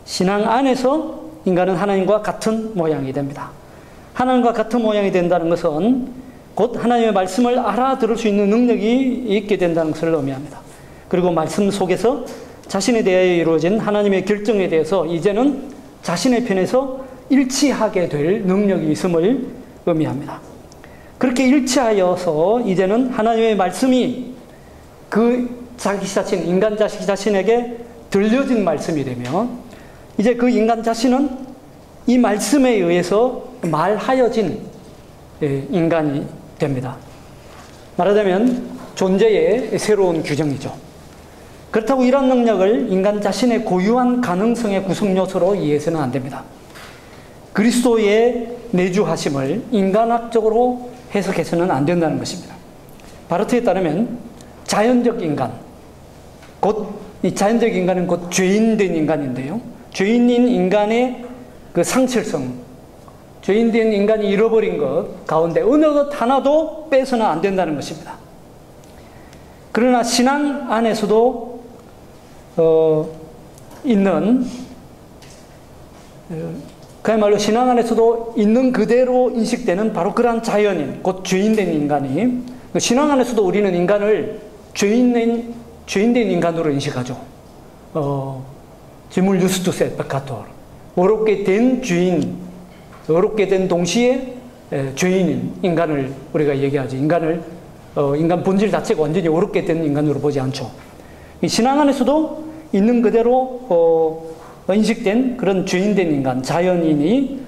신앙 안에서 인간은 하나님과 같은 모양이 됩니다. 하나님과 같은 모양이 된다는 것은 곧 하나님의 말씀을 알아들을 수 있는 능력이 있게 된다는 것을 의미합니다. 그리고 말씀 속에서 자신에 대하여 이루어진 하나님의 결정에 대해서 이제는 자신의 편에서 일치하게 될 능력이 있음을 의미합니다. 그렇게 일치하여서 이제는 하나님의 말씀이 그 자기 자신, 인간 자식 자신에게 들려진 말씀이 되면 이제 그 인간 자신은 이 말씀에 의해서 말하여진 예, 인간이 됩니다. 말하자면 존재의 새로운 규정이죠. 그렇다고 이런 능력을 인간 자신의 고유한 가능성의 구성 요소로 이해해서는 안 됩니다. 그리스도의 내주하심을 인간학적으로 해석해서는 안 된다는 것입니다. 바르트에 따르면 자연적 인간, 곧 이 자연적 인간은 곧 죄인된 인간인데요. 죄인인 인간의 그 상실성, 죄인된 인간이 잃어버린 것 가운데 어느 것 하나도 빼서는 안 된다는 것입니다. 그러나 신앙 안에서도 어, 있는 어, 그야말로 신앙 안에서도 있는 그대로 인식되는 바로 그러한 자연인, 곧 죄인된 인간이 그 신앙 안에서도 우리는 인간을 죄인된 죄인된 인간으로 인식하죠. 어, 지물 유스투세 페카토 어렵게 된 죄인, 어렵게 된 동시에 에, 죄인인 인간을 우리가 얘기하지. 인간을 어, 인간 본질 자체가 완전히 어렵게 된 인간으로 보지 않죠. 신앙 안에서도 있는 그대로 어, 인식된 그런 죄인된 인간, 자연인이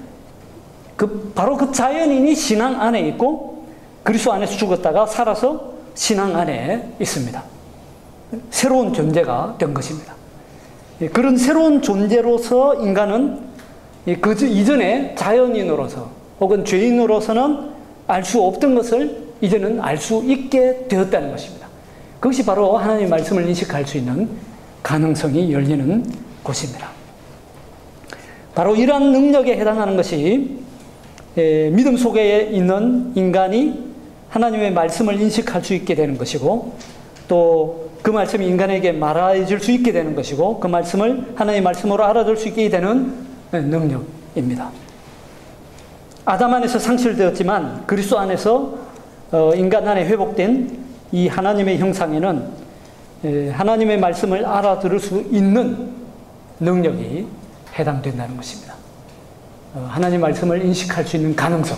그 바로 그 자연인이 신앙 안에 있고 그리스도 안에서 죽었다가 살아서 신앙 안에 있습니다. 새로운 존재가 된 것입니다. 예, 그런 새로운 존재로서 인간은 그 이전에 자연인으로서 혹은 죄인으로서는 알 수 없던 것을 이제는 알 수 있게 되었다는 것입니다. 그것이 바로 하나님의 말씀을 인식할 수 있는 가능성이 열리는 곳입니다. 바로 이러한 능력에 해당하는 것이 예, 믿음 속에 있는 인간이 하나님의 말씀을 인식할 수 있게 되는 것이고 또 그 말씀이 인간에게 말해줄 수 있게 되는 것이고 그 말씀을 하나님의 말씀으로 알아들 수 있게 되는 능력입니다. 아담 안에서 상실되었지만 그리스도 안에서 어, 인간 안에 회복된 이 하나님의 형상에는 하나님의 말씀을 알아들을 수 있는 능력이 해당된다는 것입니다. 어, 하나님 말씀을 인식할 수 있는 가능성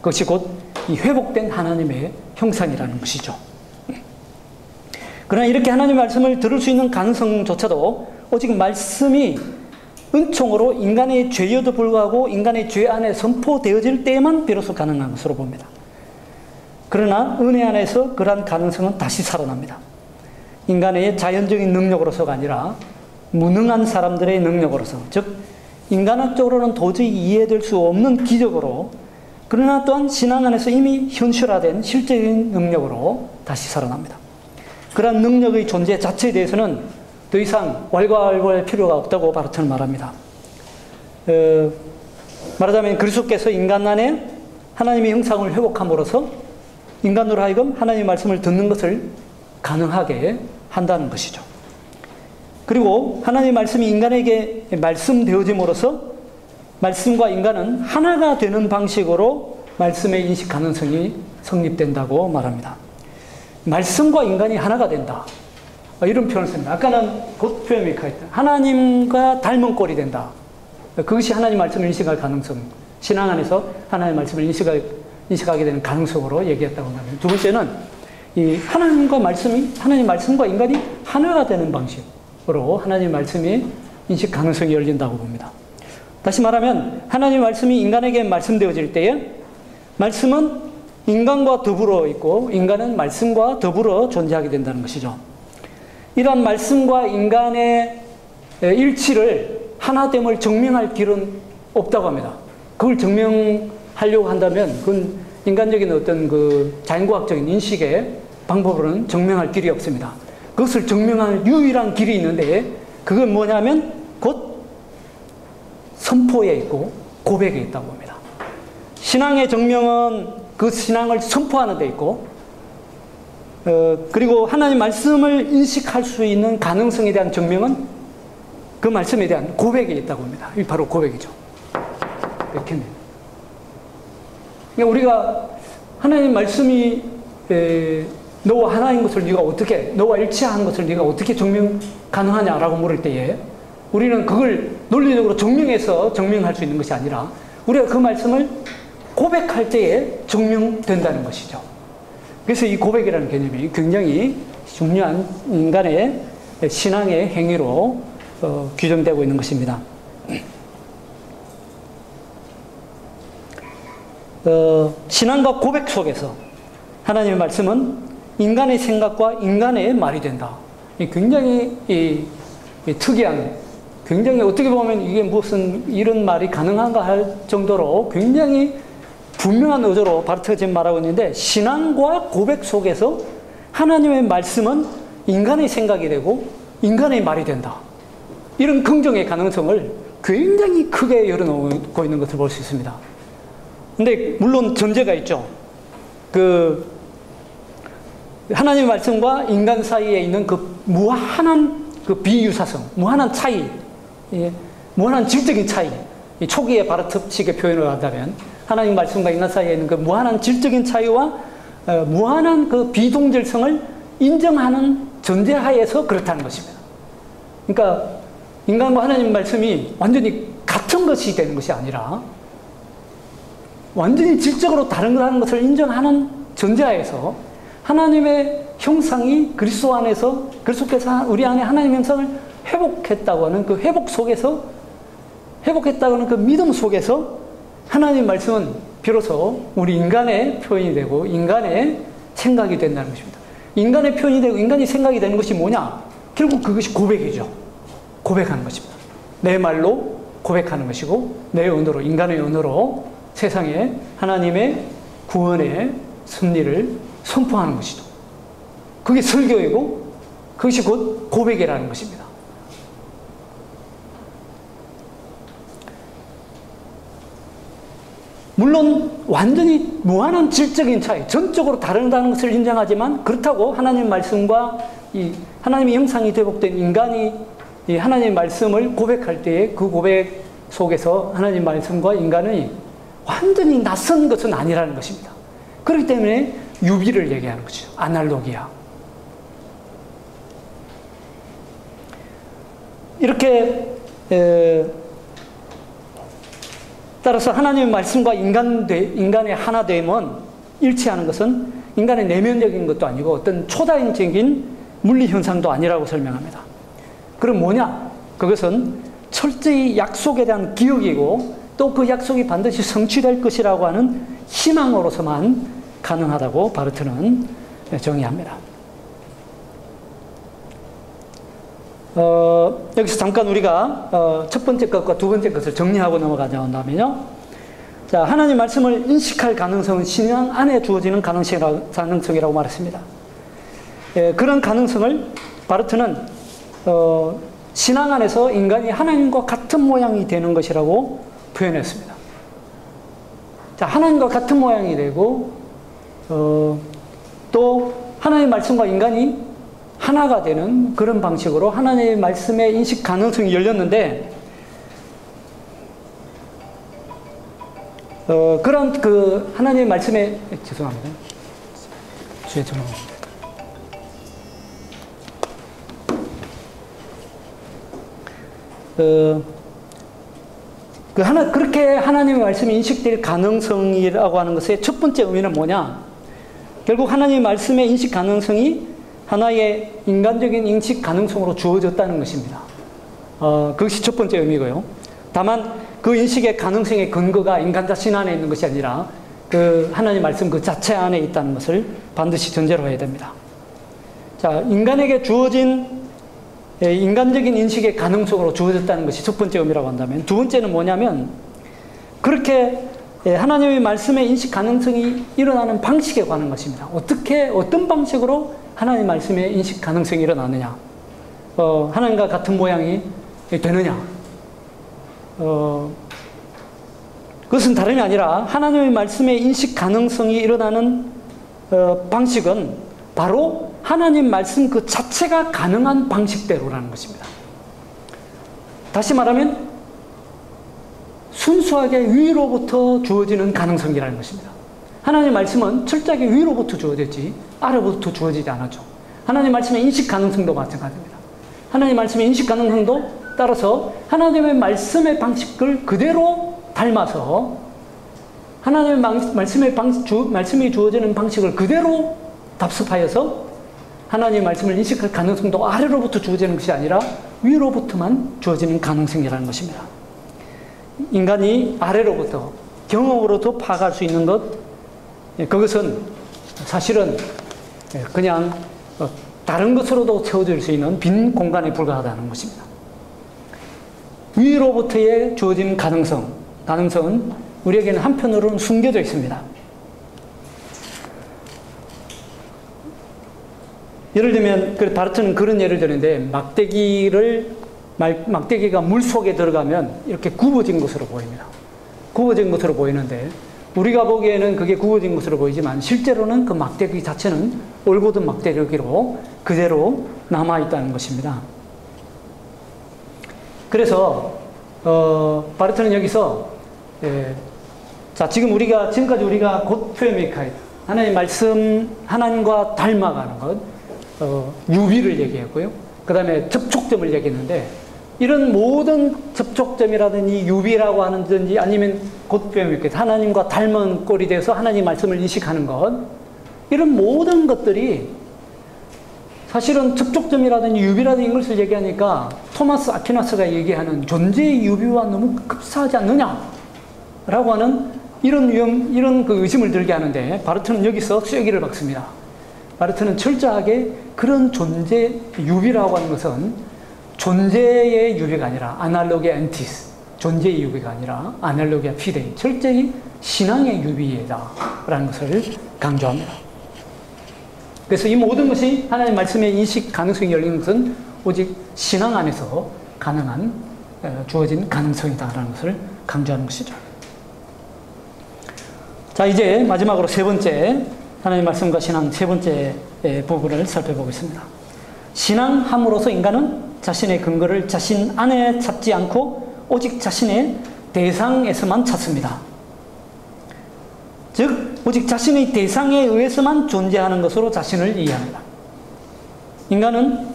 그것이 곧 이 회복된 하나님의 형상이라는 것이죠. 그러나 이렇게 하나님 말씀을 들을 수 있는 가능성조차도 오직 말씀이 은총으로 인간의 죄여도 불구하고 인간의 죄 안에 선포되어질 때에만 비로소 가능한 것으로 봅니다. 그러나 은혜 안에서 그러한 가능성은 다시 살아납니다. 인간의 자연적인 능력으로서가 아니라 무능한 사람들의 능력으로서, 즉, 인간학적으로는 도저히 이해될 수 없는 기적으로, 그러나 또한 신앙 안에서 이미 현실화된 실제적인 능력으로 다시 살아납니다. 그러한 능력의 존재 자체에 대해서는 더 이상 왈가왈부할 필요가 없다고 바르트는 말합니다. 어, 말하자면 그리스도께서 인간 안에 하나님의 형상을 회복함으로써 인간으로 하여금 하나님의 말씀을 듣는 것을 가능하게 한다는 것이죠. 그리고 하나님의 말씀이 인간에게 말씀되어짐으로써 말씀과 인간은 하나가 되는 방식으로 말씀의 인식 가능성이 성립된다고 말합니다. 말씀과 인간이 하나가 된다. 이런 표현을 씁니다. 아까는 그 표현이 있다. 하나님과 닮은 꼴이 된다. 그것이 하나님 말씀을 인식할 가능성. 신앙 안에서 하나님 말씀을 인식할, 인식하게 되는 가능성으로 얘기했다고 하면. 두 번째는 이 하나님과 말씀이, 하나님 말씀과 인간이 하나가 되는 방식으로 하나님 말씀이 인식 가능성이 열린다고 봅니다. 다시 말하면 하나님 말씀이 인간에게 말씀되어질 때에 말씀은 인간과 더불어 있고 인간은 말씀과 더불어 존재하게 된다는 것이죠. 이러한 말씀과 인간의 일치를 하나됨을 증명할 길은 없다고 합니다. 그걸 증명 하려고 한다면 그건 인간적인 어떤 그 자연과학적인 인식의 방법으로는 증명할 길이 없습니다. 그것을 증명할 유일한 길이 있는데 그건 뭐냐면 곧 선포에 있고 고백에 있다고 봅니다. 신앙의 정명은 그 신앙을 선포하는 데 있고, 어, 그리고 하나님 말씀을 인식할 수 있는 가능성에 대한 정명은 그 말씀에 대한 고백에 있다고 봅니다. 이 바로 고백이죠. 이렇게. 그러니까 우리가 하나님 말씀이 에, 너와 하나인 것을 네가 어떻게 너와 일치한 것을 네가 어떻게 증명 가능하냐라고 물을 때에 우리는 그걸 논리적으로 증명해서 증명할 수 있는 것이 아니라 우리가 그 말씀을 고백할 때에 증명된다는 것이죠. 그래서 이 고백이라는 개념이 굉장히 중요한 인간의 신앙의 행위로 어, 규정되고 있는 것입니다. 어, 신앙과 고백 속에서 하나님의 말씀은 인간의 생각과 인간의 말이 된다. 굉장히 이, 이 특이한, 굉장히 어떻게 보면 이게 무슨 이런 말이 가능한가 할 정도로 굉장히 분명한 의도로 바르트가 지금 말하고 있는데 신앙과 고백 속에서 하나님의 말씀은 인간의 생각이 되고 인간의 말이 된다. 이런 긍정의 가능성을 굉장히 크게 열어놓고 있는 것을 볼 수 있습니다. 근데 물론 전제가 있죠. 그 하나님의 말씀과 인간 사이에 있는 그 무한한 그 비유사성, 무한한 차이, 예, 무한한 질적인 차이, 초기의 바르트식의 표현을 한다면 하나님 말씀과 인간 사이에 있는 그 무한한 질적인 차이와 어, 무한한 그 비동질성을 인정하는 전제하에서 그렇다는 것입니다. 그러니까 인간과 하나님 말씀이 완전히 같은 것이 되는 것이 아니라 완전히 질적으로 다른 것을 인정하는 전제하에서 하나님의 형상이 그리스도 안에서 그리스도께서 우리 안에 하나님 형상을 회복했다고 하는 그 회복 속에서 회복했다고 하는 그 믿음 속에서 하나님 말씀은 비로소 우리 인간의 표현이 되고 인간의 생각이 된다는 것입니다. 인간의 표현이 되고 인간이 생각이 되는 것이 뭐냐? 결국 그것이 고백이죠. 고백하는 것입니다. 내 말로 고백하는 것이고 내 언어로 인간의 언어로 세상에 하나님의 구원의 승리를 선포하는 것이죠. 그게 설교이고 그것이 곧 고백이라는 것입니다. 물론 완전히 무한한 질적인 차이, 전적으로 다르다는 것을 인정하지만 그렇다고 하나님 말씀과 이 하나님의 형상이 회복된 인간이 이 하나님 말씀을 고백할 때에 그 고백 속에서 하나님 말씀과 인간의 완전히 낯선 것은 아니라는 것입니다. 그렇기 때문에 유비를 얘기하는 거죠. 아날로기야. 이렇게 에, 따라서 하나님의 말씀과 인간 인간의 하나됨은 일치하는 것은 인간의 내면적인 것도 아니고 어떤 초다인적인 물리 현상도 아니라고 설명합니다. 그럼 뭐냐? 그것은 철저히 약속에 대한 기억이고 또 그 약속이 반드시 성취될 것이라고 하는 희망으로서만 가능하다고 바르트는 정의합니다. 어, 여기서 잠깐 우리가 어, 첫 번째 것과 두 번째 것을 정리하고 넘어가자면요. 자, 하나님 말씀을 인식할 가능성은 신앙 안에 주어지는 가능성이라고 말했습니다. 예, 그런 가능성을 바르트는 어, 신앙 안에서 인간이 하나님과 같은 모양이 되는 것이라고 표현했습니다. 자, 하나님과 같은 모양이 되고, 어, 또 하나님의 말씀과 인간이 하나가 되는 그런 방식으로 하나님의 말씀의 인식 가능성이 열렸는데, 어, 그런 그 하나님의 말씀에, 죄송합니다. 주의 전화. 어, 그 하나, 그렇게 하나님의 말씀이 인식될 가능성이라고 하는 것의 첫 번째 의미는 뭐냐? 결국 하나님의 말씀의 인식 가능성이 하나의 인간적인 인식 가능성으로 주어졌다는 것입니다. 어, 그것이 첫 번째 의미고요. 다만 그 인식의 가능성의 근거가 인간 자신 안에 있는 것이 아니라 그 하나님 말씀 그 자체 안에 있다는 것을 반드시 전제로 해야 됩니다. 자, 인간에게 주어진 예, 인간적인 인식의 가능성으로 주어졌다는 것이 첫 번째 의미라고 한다면 두 번째는 뭐냐면 그렇게 예, 하나님의 말씀의 인식 가능성이 일어나는 방식에 관한 것입니다. 어떻게 어떤 방식으로 하나님 말씀의 인식 가능성이 일어나느냐, 어, 하나님과 같은 모양이 되느냐, 어, 그것은 다름이 아니라 하나님의 말씀의 인식 가능성이 일어나는 어, 방식은 바로 하나님 말씀 그 자체가 가능한 방식대로라는 것입니다. 다시 말하면 순수하게 위로부터 주어지는 가능성이라는 것입니다. 하나님 말씀은 철저하게 위로부터 주어졌지 아래부터 주어지지 않았죠. 하나님 말씀의 인식 가능성도 마찬가지입니다. 하나님 말씀의 인식 가능성도 따라서 하나님의 말씀의 방식을 그대로 닮아서 하나님의 말씀의 방, 주, 말씀이 주어지는 방식을 그대로 답습하여서 하나님의 말씀을 인식할 가능성도 아래로부터 주어지는 것이 아니라 위로부터만 주어지는 가능성이라는 것입니다. 인간이 아래로부터 경험으로도 파악할 수 있는 것, 예, 그것은 사실은 예, 그냥 어, 다른 것으로도 채워질 수 있는 빈 공간에 불과하다는 것입니다. 위로부터의 주어진 가능성, 가능성은 우리에게는 한편으로는 숨겨져 있습니다. 예를 들면, 바르트는 그런 예를 드는데, 막대기를, 막대기가 물 속에 들어가면 이렇게 굽어진 것으로 보입니다. 굽어진 것으로 보이는데, 우리가 보기에는 그게 굽어진 것으로 보이지만, 실제로는 그 막대기 자체는 올곧은 막대기로 그대로 남아 있다는 것입니다. 그래서, 어, 바르트는 여기서, 예, 자, 지금 우리가, 지금까지 우리가 곧 표현메이카이, 하나님 말씀, 하나님과 닮아가는 것, 어, 유비를 얘기했고요. 그 다음에 접촉점을 얘기했는데, 이런 모든 접촉점이라든지 유비라고 하는지 아니면 Gottförmigkeit, 하나님과 닮은 꼴이 돼서 하나님 말씀을 인식하는 것, 이런 모든 것들이 사실은 접촉점이라든지 유비라든지 이것을 얘기하니까 토마스 아퀴나스가 얘기하는 존재의 유비와 너무 흡사하지 않느냐? 라고 하는 이런 위험, 이런 그 의심을 들게 하는데 바르트는 여기서 쐐기를 박습니다. 바르트는 철저하게 그런 존재, 유비라고 하는 것은 존재의 유비가 아니라 analogia entis, 존재의 유비가 아니라 analogia fidei, 철저히 신앙의 유비이다라는 것을 강조합니다. 그래서 이 모든 것이 하나님 말씀의 인식 가능성이 열리는 것은 오직 신앙 안에서 가능한 어, 주어진 가능성이다라는 것을 강조하는 것이죠. 자, 이제 마지막으로 세 번째, 하나님 말씀과 신앙 세 번째 부분을 살펴보겠습니다. 신앙함으로써 인간은 자신의 근거를 자신 안에 찾지 않고 오직 자신의 대상에서만 찾습니다. 즉, 오직 자신의 대상에 의해서만 존재하는 것으로 자신을 이해합니다. 인간은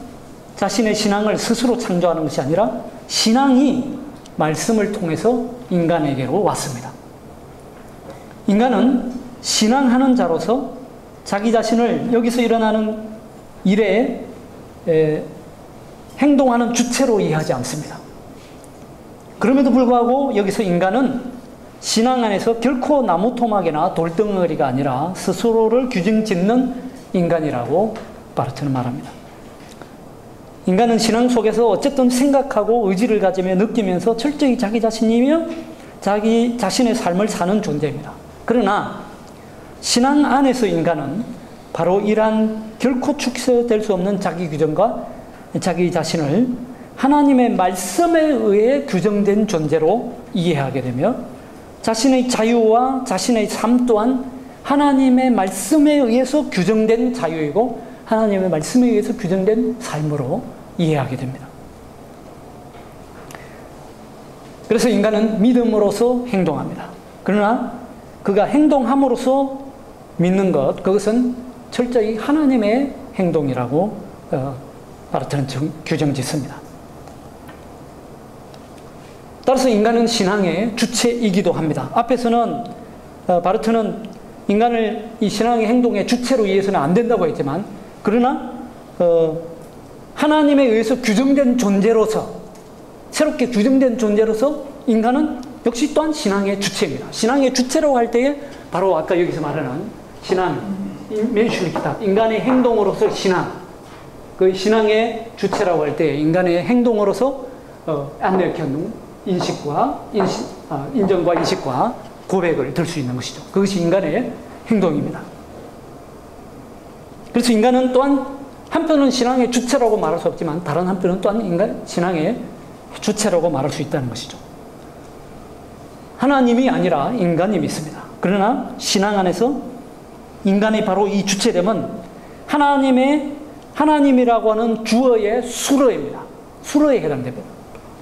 자신의 신앙을 스스로 창조하는 것이 아니라 신앙이 말씀을 통해서 인간에게로 왔습니다. 인간은 신앙하는 자로서 자기 자신을 여기서 일어나는 일에 에, 행동하는 주체로 이해하지 않습니다. 그럼에도 불구하고 여기서 인간은 신앙 안에서 결코 나무 토막이나 돌덩어리가 아니라 스스로를 규정 짓는 인간이라고 바르트는 말합니다. 인간은 신앙 속에서 어쨌든 생각하고 의지를 가지며 느끼면서 철저히 자기 자신이며 자기 자신의 삶을 사는 존재입니다. 그러나 신앙 안에서 인간은 바로 이러한 결코 축소될 수 없는 자기 규정과 자기 자신을 하나님의 말씀에 의해 규정된 존재로 이해하게 되며 자신의 자유와 자신의 삶 또한 하나님의 말씀에 의해서 규정된 자유이고 하나님의 말씀에 의해서 규정된 삶으로 이해하게 됩니다. 그래서 인간은 믿음으로서 행동합니다. 그러나 그가 행동함으로써 믿는 것, 그것은 철저히 하나님의 행동이라고 어, 바르트는 규정 짓습니다. 따라서 인간은 신앙의 주체이기도 합니다. 앞에서는 어, 바르트는 인간을 이 신앙의 행동의 주체로 이해해서는 안 된다고 했지만, 그러나 어, 하나님에 의해서 규정된 존재로서 새롭게 규정된 존재로서 인간은 역시 또한 신앙의 주체입니다. 신앙의 주체라고 할 때에 바로 아까 여기서 말하는 신앙, 맨슈니 기타, 인간의 행동으로서 신앙, 그 신앙의 주체라고 할 때 인간의 행동으로서 어, 안내견 인식과 인식, 어, 인정과 인식과 고백을 들 수 있는 것이죠. 그것이 인간의 행동입니다. 그래서 인간은 또한 한편은 신앙의 주체라고 말할 수 없지만 다른 한편은 또한 인간 신앙의 주체라고 말할 수 있다는 것이죠. 하나님이 아니라 인간이 믿습니다. 그러나 신앙 안에서 인간이 바로 이 주체됨은 하나님의 하나님이라고 하는 주어의 수러입니다. 수러에 해당됩니다.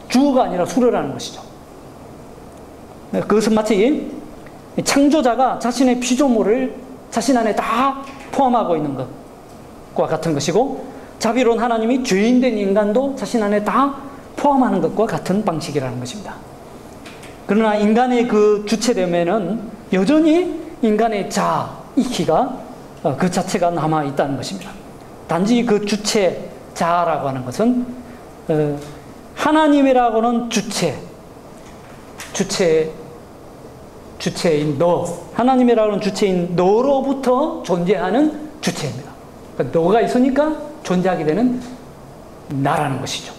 주어가 아니라 수러라는 것이죠. 네, 그것은 마치 창조자가 자신의 피조물을 자신 안에 다 포함하고 있는 것과 같은 것이고 자비로운 하나님이 죄인된 인간도 자신 안에 다 포함하는 것과 같은 방식이라는 것입니다. 그러나 인간의 그 주체됨에는 여전히 인간의 자, 이키가 어, 그 자체가 남아 있다는 것입니다. 단지 그 주체, 자라고 하는 것은 어, 하나님이라고는 주체, 주체, 주체인 너, 하나님이라고는 주체인 너로부터 존재하는 주체입니다. 그러니까 너가 있으니까 존재하게 되는 나라는 것이죠.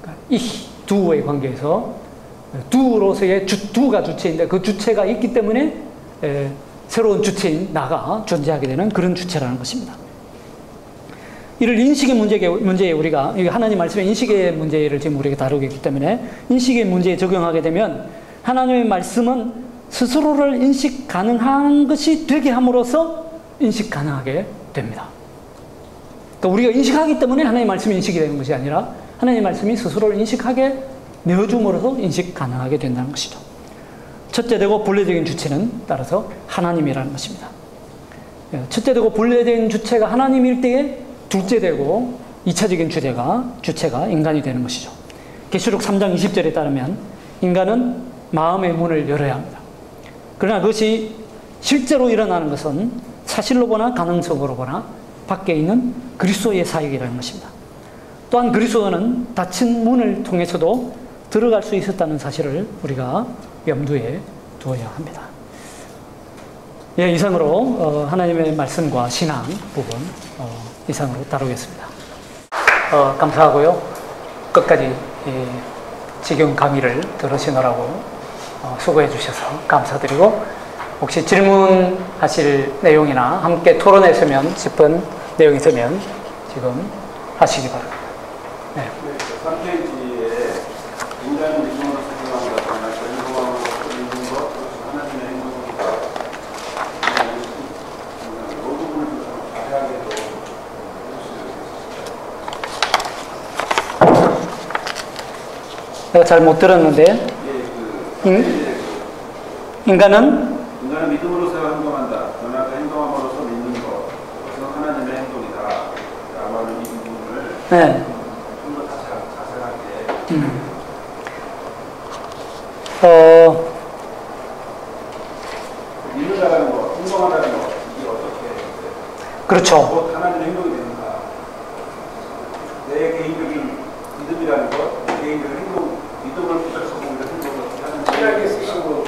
그러니까 이 두의 관계에서 두로서의 주, 두가 주체인데 그 주체가 있기 때문에 에, 새로운 주체인 나가 존재하게 되는 그런 주체라는 것입니다. 이를 인식의 문제에, 문제에 우리가, 하나님 말씀의 인식의 문제를 지금 우리가 다루고 있기 때문에 인식의 문제에 적용하게 되면 하나님의 말씀은 스스로를 인식 가능한 것이 되게 함으로써 인식 가능하게 됩니다. 그러니까 우리가 인식하기 때문에 하나님의 말씀이 인식이 되는 것이 아니라 하나님의 말씀이 스스로를 인식하게 내어줌으로써 인식 가능하게 된다는 것이죠. 첫째 되고 본래적인 주체는 따라서 하나님이라는 것입니다. 예, 첫째 되고 본래적인 주체가 하나님일 때에 둘째 되고 이차적인 주제가 주체가 인간이 되는 것이죠. 계시록 3장 20절에 따르면 인간은 마음의 문을 열어야 합니다. 그러나 그것이 실제로 일어나는 것은 사실로 보나 가능성으로 보나 밖에 있는 그리스도의 사역이라는 것입니다. 또한 그리스도는 닫힌 문을 통해서도 들어갈 수 있었다는 사실을 우리가 염두에 두어야 합니다. 예, 이상으로 어, 하나님의 말씀과 신앙 부분 어, 이상으로 다루겠습니다. 어, 감사하고요. 끝까지 예, 지금 강의를 들으시느라고 어, 수고해 주셔서 감사드리고 혹시 질문하실 내용이나 함께 토론했으면 싶은 내용이 있으면 지금 하시기 바랍니다. 네. 3페이지에 인간의 믿음으로 생각한다. 그러나 결국으로 믿는 것, 하나님의 행동이다. 이 부분을 좀 자세하게 또 내가 잘 못 들었는데. 예, 그 인, 인간은? 인간은 믿음으로서 행동한다. 그 행동함으로써 믿는 것, 그것은 하나님의 행동이다. 라고 하는 이 부분을 네, 좀더 자세하게. 어, 믿는다는 것, 행동한다는 것, 이게 어떻게 그렇죠. 곧 하나님의 행동이 되는가? 내 개인적인 믿음이라는 것, 내 개인적인 행동, 믿음을 부탁하고 있는 행동을 어떻게 하는지 신약에 쓰신 거,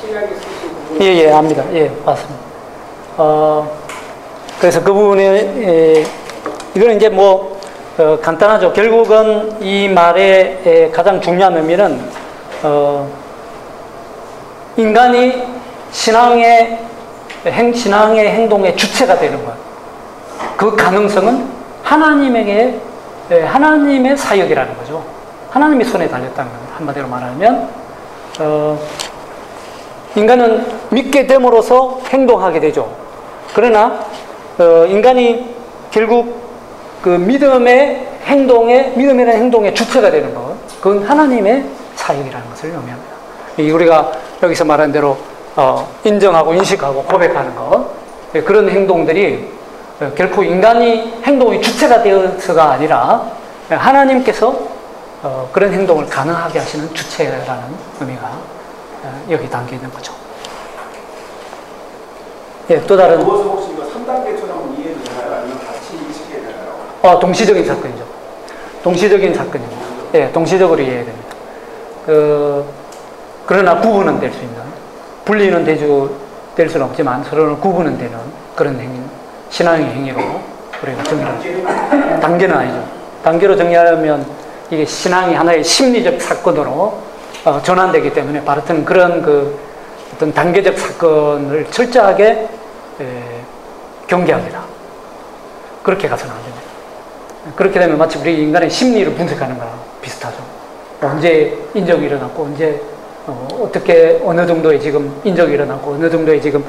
신약에 쓰신 부분. 예, 예, 압니다. 예, 맞습니다. 어, 그래서 그 부분에, 예, 이거는 이제 뭐, 어, 간단하죠. 결국은 이 말의 예, 가장 중요한 의미는, 어, 인간이 신앙의, 행, 신앙의 행동의 주체가 되는 것. 그 가능성은 하나님에게, 예, 하나님의 사역이라는 거죠. 하나님의 손에 달렸다는 겁니다. 한마디로 말하면, 어, 인간은 믿게 됨으로써 행동하게 되죠. 그러나 어, 인간이 결국 그 믿음의 행동의 믿음이라는 행동의 주체가 되는 것, 그건 하나님의 사역이라는 것을 의미합니다. 이 우리가 여기서 말한 대로 어, 인정하고 인식하고 고백하는 것 예, 그런 행동들이 어, 결코 인간이 행동의 주체가 되어서가 아니라 예, 하나님께서 어, 그런 행동을 가능하게 하시는 주체라는 의미가 어, 여기 담겨 있는 거죠. 예, 또 다른 그것을 혹시 이거 3단계처럼 이해해도 되나요? 아니면 같이 인식해야 되나요? 어, 동시적인 사건이죠. 동시적인 사건입니다. 예, 동시적으로 이해해야 됩니다. 그, 그러나 구분은 될 수 있는, 분리는 되주, 될 수는 없지만 서로는 구분은 되는 그런 행위, 신앙의 행위로 우리가 정의를, 단계는 아니죠. 단계로 정의하려면 이게 신앙이 하나의 심리적 사건으로 어, 전환되기 때문에 바르트는 그런 그 어떤 단계적 사건을 철저하게 에, 경계합니다. 그렇게 가서는 안 됩니다. 그렇게 되면 마치 우리 인간의 심리를 분석하는 거랑 비슷하죠. 언제 인정이 일어났고 언제 어, 떻게 어느 정도의 지금 인정이 일어나고 어느 정도의 지금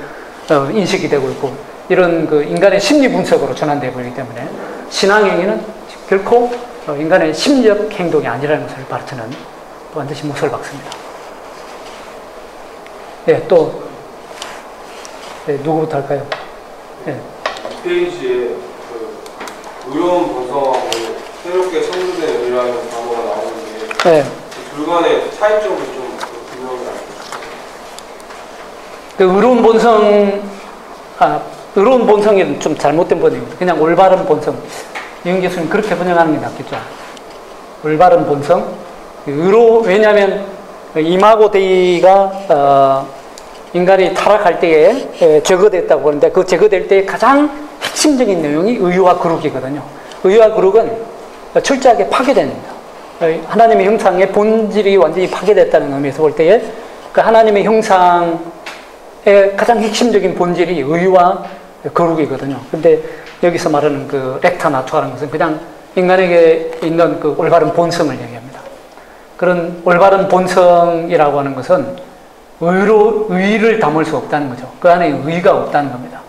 어, 인식이 되고 있고 이런 그 인간의 심리 분석으로 전환되어 버리기 때문에 신앙 행위는 결코 어, 인간의 심리적 행동이 아니라는 것을 가르치는 반드시 몫을 박습니다. 예, 또 예, 누구부터 할까요? 예, 이 페이지에 그 의로운 본성하고 새롭게 창조된 의라는 단어가 나오는데 예. 그둘 간의 차이점을 좀 분명히 알고 그 의로운 본성, 아, 의로운 본성이 좀 잘못된 번역입니다. 그냥 올바른 본성. 이은 교수님 그렇게 번역하는 게 낫겠죠. 올바른 본성. 의로, 왜냐하면 이마고 데이가 어, 인간이 타락할 때에 에, 제거됐다고 하는데 그 제거될 때 가장 핵심적인 내용이 의와 거룩이거든요. 의와 거룩은 철저하게 파괴됩니다. 어, 하나님의 형상의 본질이 완전히 파괴됐다는 의미에서 볼 때에 그 하나님의 형상의 가장 핵심적인 본질이 의와 거룩이거든요. 근데 여기서 말하는 그 렉타 나투라는 것은 그냥 인간에게 있는 그 올바른 본성을 얘기합니다. 그런 올바른 본성이라고 하는 것은 의로, 의를 담을 수 없다는 거죠. 그 안에 의가 없다는 겁니다.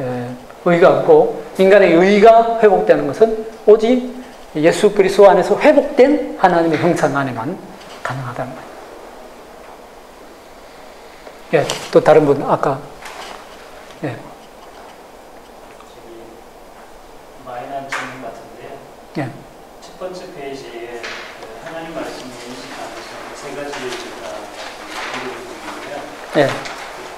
에, 의가 없고 인간의 의가 회복되는 것은 오직 예수 그리스도 안에서 회복된 하나님의 형상 안에만 가능하다는 거예요. 예, 또 다른 분 아까 예, 마이너한 질문 같은데요. 예, 첫 번째 페이지에 그 하나님 말씀을 인식하면서 세 가지가 이루어지는데요. 예,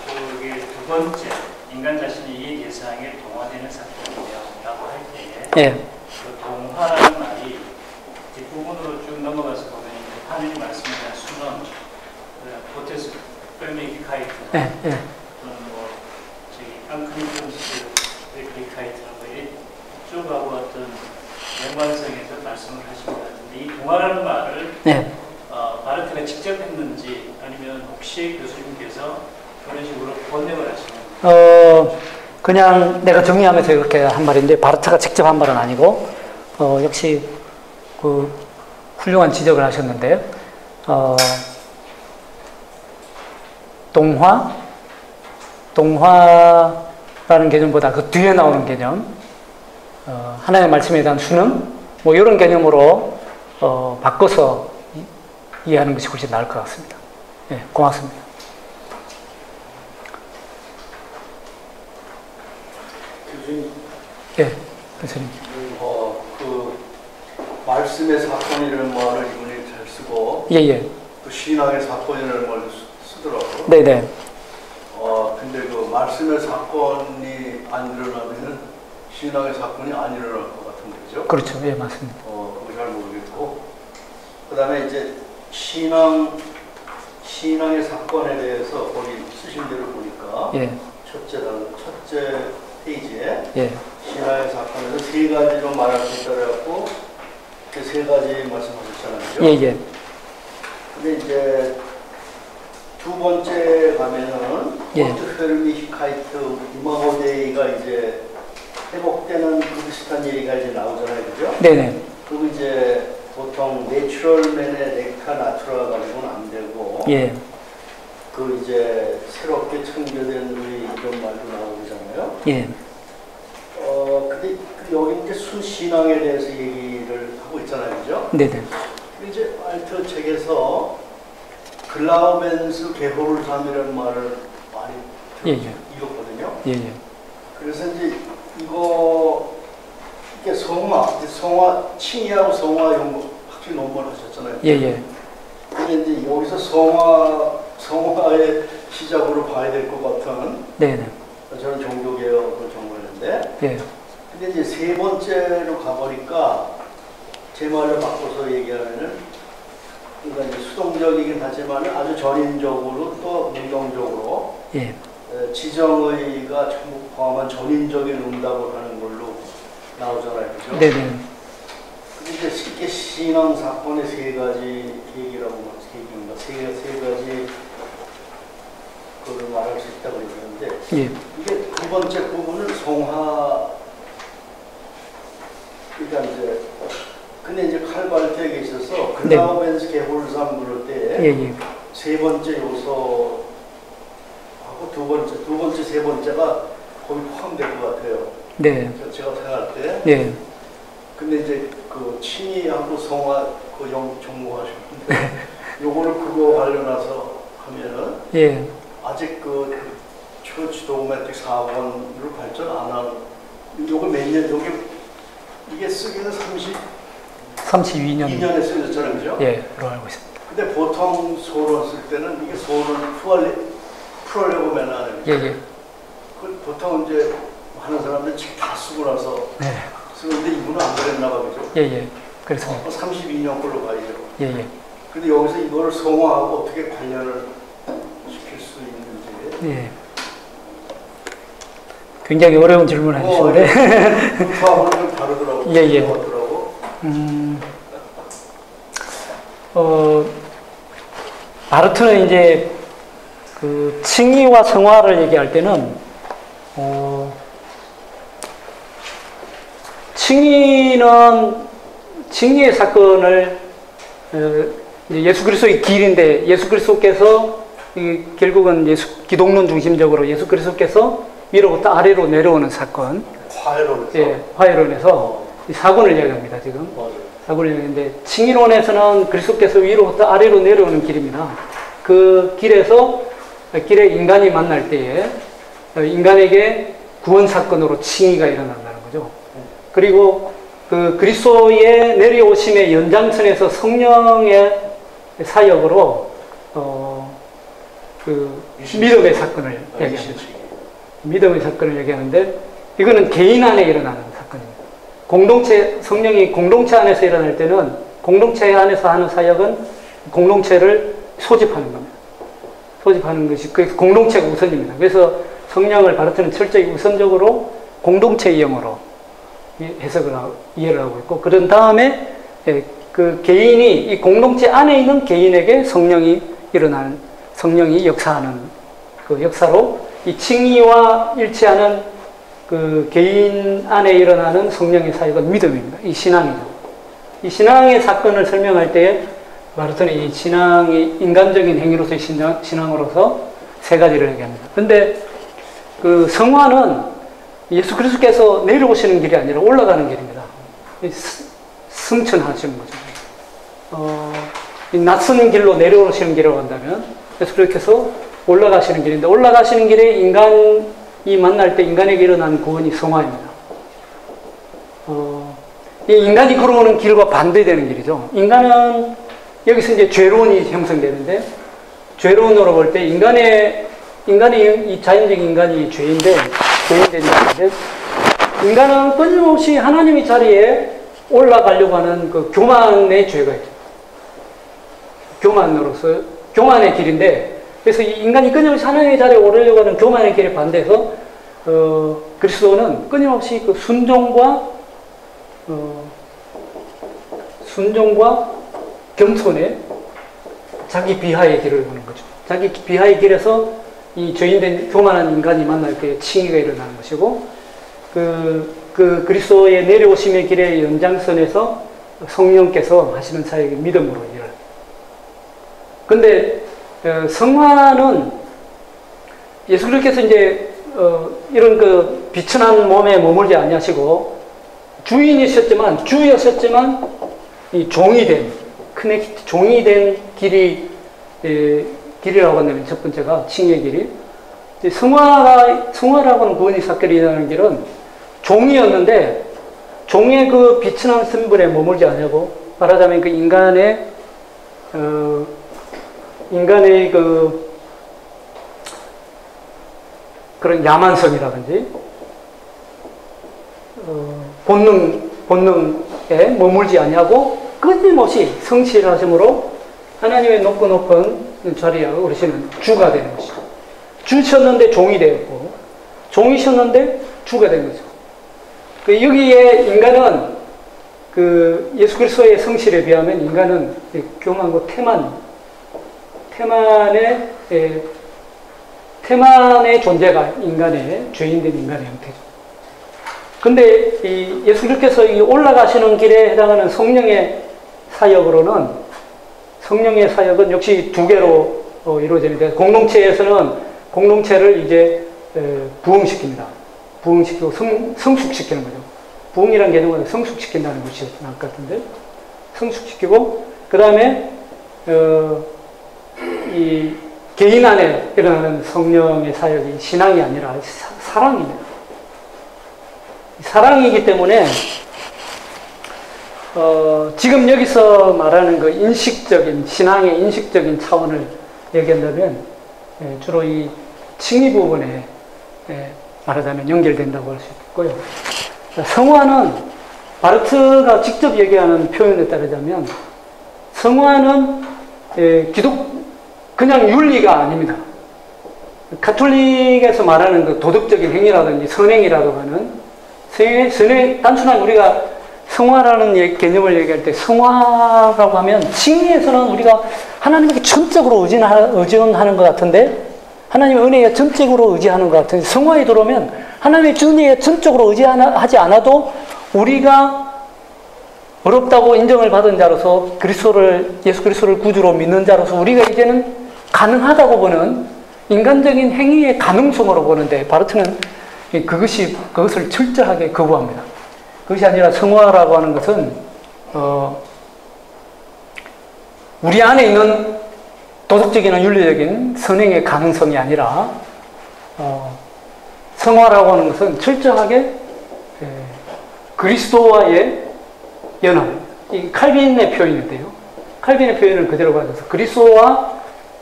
그쪽에 두 번째, 인간 자신이 이 대상에 동화되는 사건이라고 할 때에 예, 그 동화라는 말이 뒷부분으로 쭉 넘어가서 보면 하나님 말씀에 대한 순원, 예, 예, 또는 뭐 저기 앙크리톤스 펠메기카이트라고 이쪽하고 어떤 연관성에서 말씀을 하신 것 같은데 이 동화라는 말을 예. 어, 바르트가 직접 했는지 아니면 혹시 교수님께서 그런 식으로 번역을 하시는 어, 그냥 내가 정리하면서 이렇게 한 말인데 바르트가 직접 한 말은 아니고 어, 역시 그 훌륭한 지적을 하셨는데 어, 동화 동화라는 개념보다 그 뒤에 나오는 개념 어, 하나님의 말씀에 대한 수능 뭐 이런 개념으로 어, 바꿔서 이, 이해하는 것이 훨씬 나을 것 같습니다. 예, 고맙습니다. 교수님, 예, 교수님. 어, 그 말씀의 사건이라는 말을 이분이 잘 쓰고 예, 예. 또 신앙의 사건이라는 말도 쓰- 쓰더라고. 네네. 어, 근데 그 말씀의 사건이 안 일어나면은 신앙의 사건이 안 일어날 것 같은 거죠. 그렇죠. 예, 맞습니다. 어, 그거 잘 모르겠고. 그 다음에 이제 신앙, 신앙의 사건에 대해서 거기 쓰신 대로 보니까 예, 첫째, 단- 첫째 페이지에 예, 신화의 사건에서 세 가지로 말할 수 있다고 그 세 가지 말씀하셨잖아요. 예, 예. 근데 이제 두 번째 가면은 예. 포트 페르미 히카이트 이마호데이가 이제 회복되는 그 비슷한 얘기가 이제 나오잖아요, 그죠? 네네. 그리고 이제 보통 내추럴맨의 렉타 나투라 가지고는 안 되고 예, 그 이제 새롭게 창조된 우리 이런 말도 나오 잖아요. 예, 어, 근데 그 여기 이제 순신앙에 대해서 얘기를 하고 있잖아요. 그죠? 네네. 이제 알트 책에서 글라우벤스 게호르삼이라는 말을 많이 예, 들었- 예. 읽었거든요. 예, 예. 그래서 이제 이거 이게 성화, 성화, 칭의하고 성화 연구 학술 논문을 하셨잖아요. 예, 예. 근데 이제 여기서 성화, 성화의 시작으로 봐야 될 것 같은 네 네. 저는 종교개혁을 전공했는데 예, 근데 이제 세 번째로 가보니까? 제 말로 바꿔서 얘기하면은 그러니까 이제 수동적이긴 하지만 아주 전인적으로 또 능동적으로 예, 에, 지정의가 전부 포함한 전인적인 응답을 하는 걸로 나오잖아요, 그죠? 네네. 근데 이제 쉽게 신앙 사건의 세 가지 얘기라고 말- 얘기인가? 세, 세 가지 그걸 말할 수 있다고 얘기하는데 예, 이게 두 번째 부분은 성화 그러니까 이제 근데 이제 칼발트에 계셔서 글라우벤스 개홀삼 부를 때 예, 예. 세 번째 요소하고 두 번째, 두 번째, 세 번째가 거의 포함될 것 같아요. 네. 저- 제가 생각할 때. 예. 근데 이제 그 칭의하고 성화 그 영, 전공하셨는데 요거를 그거 관련해서 하면은 예. 아직 그 처치 도그마틱 4번으로 발전 안 한, 요거 몇 년, 요게, 이게 쓰기는 32년. 32년에 쓰여졌잖아요, 그죠? 예, 그로 알고 있습니다. 근데 보통 소론 쓸 때는 이게 소론 풀 풀으려고 맨날 하는 예, 예. 그 보통 이제 하는 사람들 책 다 쓰고 나서 네. 쓰는데 이분은 안 그랬나 봐, 그죠? 예, 예. 그래서, 32년 걸로 봐야죠. 예, 예. 근데 여기서 이거를 성화하고 어떻게 관련을 예. 굉장히 어려운 질문 어, 하시는데, 좀 다르더라고. 예, 예. 음, 어, 바르트는 이제 그 칭의와 성화를 얘기할 때는, 어, 칭의는 칭의의 사건을 어, 예수 그리스도의 길인데 예수 그리스도께서 이 결국은 예수 기독론 중심적으로 예수 그리스도께서 위로부터 아래로 내려오는 사건, 화해론에서. 예, 화해론에서 이 사건을 이야기합니다 지금. 맞아요. 사고를 얘기했는데 칭의론에서는 그리스도께서 위로부터 아래로 내려오는 길입니다. 그 길에서 길에 인간이 만날 때에 인간에게 구원 사건으로 칭의가 일어난다는 거죠. 그리고 그 그리스도의 내려오심의 연장선에서 성령의 사역으로 어 그 믿음의 사건을 아, 얘기합니다. 믿음의 사건을 얘기하는데 이거는 개인 안에 일어나는 사건입니다. 공동체 성령이 공동체 안에서 일어날 때는 공동체 안에서 하는 사역은 공동체를 소집하는 겁니다. 소집하는 것이 그 공동체가 우선입니다. 그래서 성령을 바르트는 철저히 우선적으로 공동체의 영으로 해석을 하고 이해를 하고 있고 그런 다음에 예, 그 개인이 이 공동체 안에 있는 개인에게 성령이 일어나는 성령이 역사하는 그 역사로 이 칭의와 일치하는 그 개인 안에 일어나는 성령의 사역은 믿음입니다. 이 신앙이죠. 이 신앙의 사건을 설명할 때에 마르톤이 이 신앙이 인간적인 행위로서의 신앙, 신앙으로서 세 가지를 얘기합니다. 근데 그 성화는 예수 그리스도께서 내려오시는 길이 아니라 올라가는 길입니다. 승천하시는 거죠. 어, 이 낯선 길로 내려오시는 길이라고 한다면 예수 그리스도께서 올라가시는 길인데 올라가시는 길에 인간이 만날 때 인간에게 일어난 구원이 성화입니다. 어, 이 인간이 걸어오는 길과 반대되는 길이죠. 인간은 여기서 이제 죄론이 형성되는데 죄론으로 볼 때 인간의 인간이 이 자연적 인간이 죄인데 죄인된 인간인데 인간은 끊임없이 하나님의 자리에 올라가려고 하는 그 교만의 죄가 있죠. 교만으로서 교만의 길인데 그래서 이 인간이 끊임없이 하나님의 자리에 오르려고 하는 교만의 길에 반대해서 어, 그리스도는 끊임없이 그 순종과 어, 순종과 겸손의 자기 비하의 길을 보는 거죠. 자기 비하의 길에서 이 죄인된 교만한 인간이 만날 때 칭의가 일어나는 것이고 그, 그 그리스도의 내려오심의 길의 연장선에서 성령께서 하시는 사역이 믿음으로. 근데 어, 성화는 예수 그리스도께서 이제 어, 이런 그 비천한 몸에 머물지 아니하시고 주인이셨지만 주였었지만 이 종이 된 커넥트 종이 된 길이 에, 길이라고 한다면 첫 번째가 칭의 길이. 성화가 성화라고는 구원의 사건이 일어나는 길은 종이었는데 종의 그 비천한 선분에 머물지 않냐고 말하자면 그 인간의 어, 인간의 그 그런 야만성이라든지 어, 본능 본능에 머물지 않냐고 끊임없이 성실하심으로 하나님의 높고 높은 자리에 오르시는 주가 되는 것이죠. 주셨는데 종이 되었고 종이셨는데 주가 된 거죠. 그 여기에 인간은 그 예수 그리스도의 성실에 비하면 인간은 교만고 태만 태만의 에, 태만의 존재가 인간의 죄인된 인간의 형태죠. 근데 이 예수 그리스도께서 이 올라가시는 길에 해당하는 성령의 사역으로는 성령의 사역은 역시 두 개로 어, 이루어지는데 공동체에서는 공동체를 이제 에, 부흥시킵니다. 부흥시키고 성, 성숙시키는 거죠. 부흥이라는 개념은 성숙시킨다는 것이 나을 것 같은데 성숙시키고 그 다음에 어, 이 개인 안에 일어나는 성령의 사역이 신앙이 아니라 사, 사랑입니다. 사랑이기 때문에 어, 지금 여기서 말하는 그 인식적인 신앙의 인식적인 차원을 얘기한다면 예, 주로 이 칭의 부분에 예, 말하자면 연결된다고 할 수 있고요. 자, 성화는 바르트가 직접 얘기하는 표현에 따르자면 성화는 예, 기독 그냥 윤리가 아닙니다. 가톨릭에서 말하는 그 도덕적인 행위라든지 선행이라고 하는 선행, 단순한 우리가 성화라는 얘- 개념을 얘기할 때 성화라고 하면 칭의에서는 우리가 하나님에게 전적으로 의존하- 의존하는 것 같은데 하나님의 은혜에 전적으로 의지하는 것 같은데 성화에 들어오면 하나님의 은혜에 전적으로 의지하지 않아도 우리가 어렵다고 인정을 받은 자로서 그리스도를 예수 그리스도를 구주로 믿는 자로서 우리가 이제는 가능하다고 보는 인간적인 행위의 가능성으로 보는데 바르트는 이- 그것이 그것을 철저하게 거부합니다. 그것이 아니라 성화라고 하는 것은 어, 우리 안에 있는 도덕적이나 윤리적인 선행의 가능성이 아니라 어, 성화라고 하는 것은 철저하게 에, 그리스도와의 연합. 이 칼빈의 표현인데요. 칼빈의 표현을 그대로 가져서 그리스도와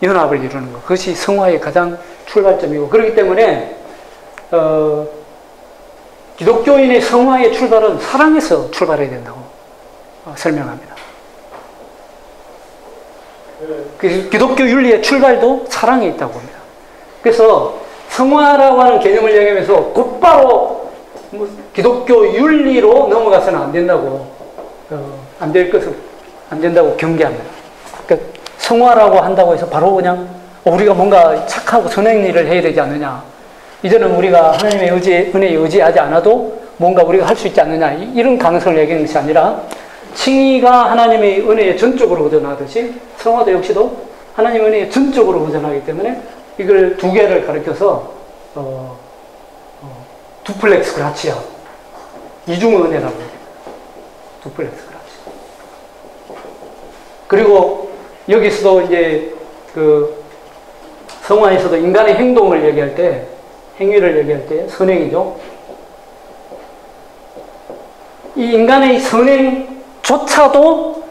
연합을 이루는 것. 그것이 성화의 가장 출발점이고 그렇기 때문에 어, 기독교인의 성화의 출발은 사랑에서 출발해야 된다고 어, 설명합니다. 그 기독교 윤리의 출발도 사랑에 있다고 봅니다. 그래서 성화라고 하는 개념을 얘기하면서 곧바로 뭐 기독교 윤리로 넘어가서는 안 된다고 어, 안될 것을 안 된다고 경계합니다. 그러니까 성화라고 한다고 해서 바로 그냥 어, 우리가 뭔가 착하고 선행 일을 해야 되지 않느냐. 이제는 우리가 하나님의 의지, 은혜에 의지하지 않아도 뭔가 우리가 할 수 있지 않느냐. 이- 이런 가능성을 얘기하는 것이 아니라 칭의가 하나님의 은혜에 전적으로 의존하듯이 성화도 역시도 하나님의 은혜에 전적으로 의존하기 때문에 이걸 두 개를 가르쳐서 어, 어, 두플렉스 그라치아 이중 은혜라고 해요. 두플렉스 그라치아. 그리고 여기서도 이제 그 성화에서도 인간의 행동을 얘기할 때 행위를 얘기할 때 선행이죠. 이 인간의 선행조차도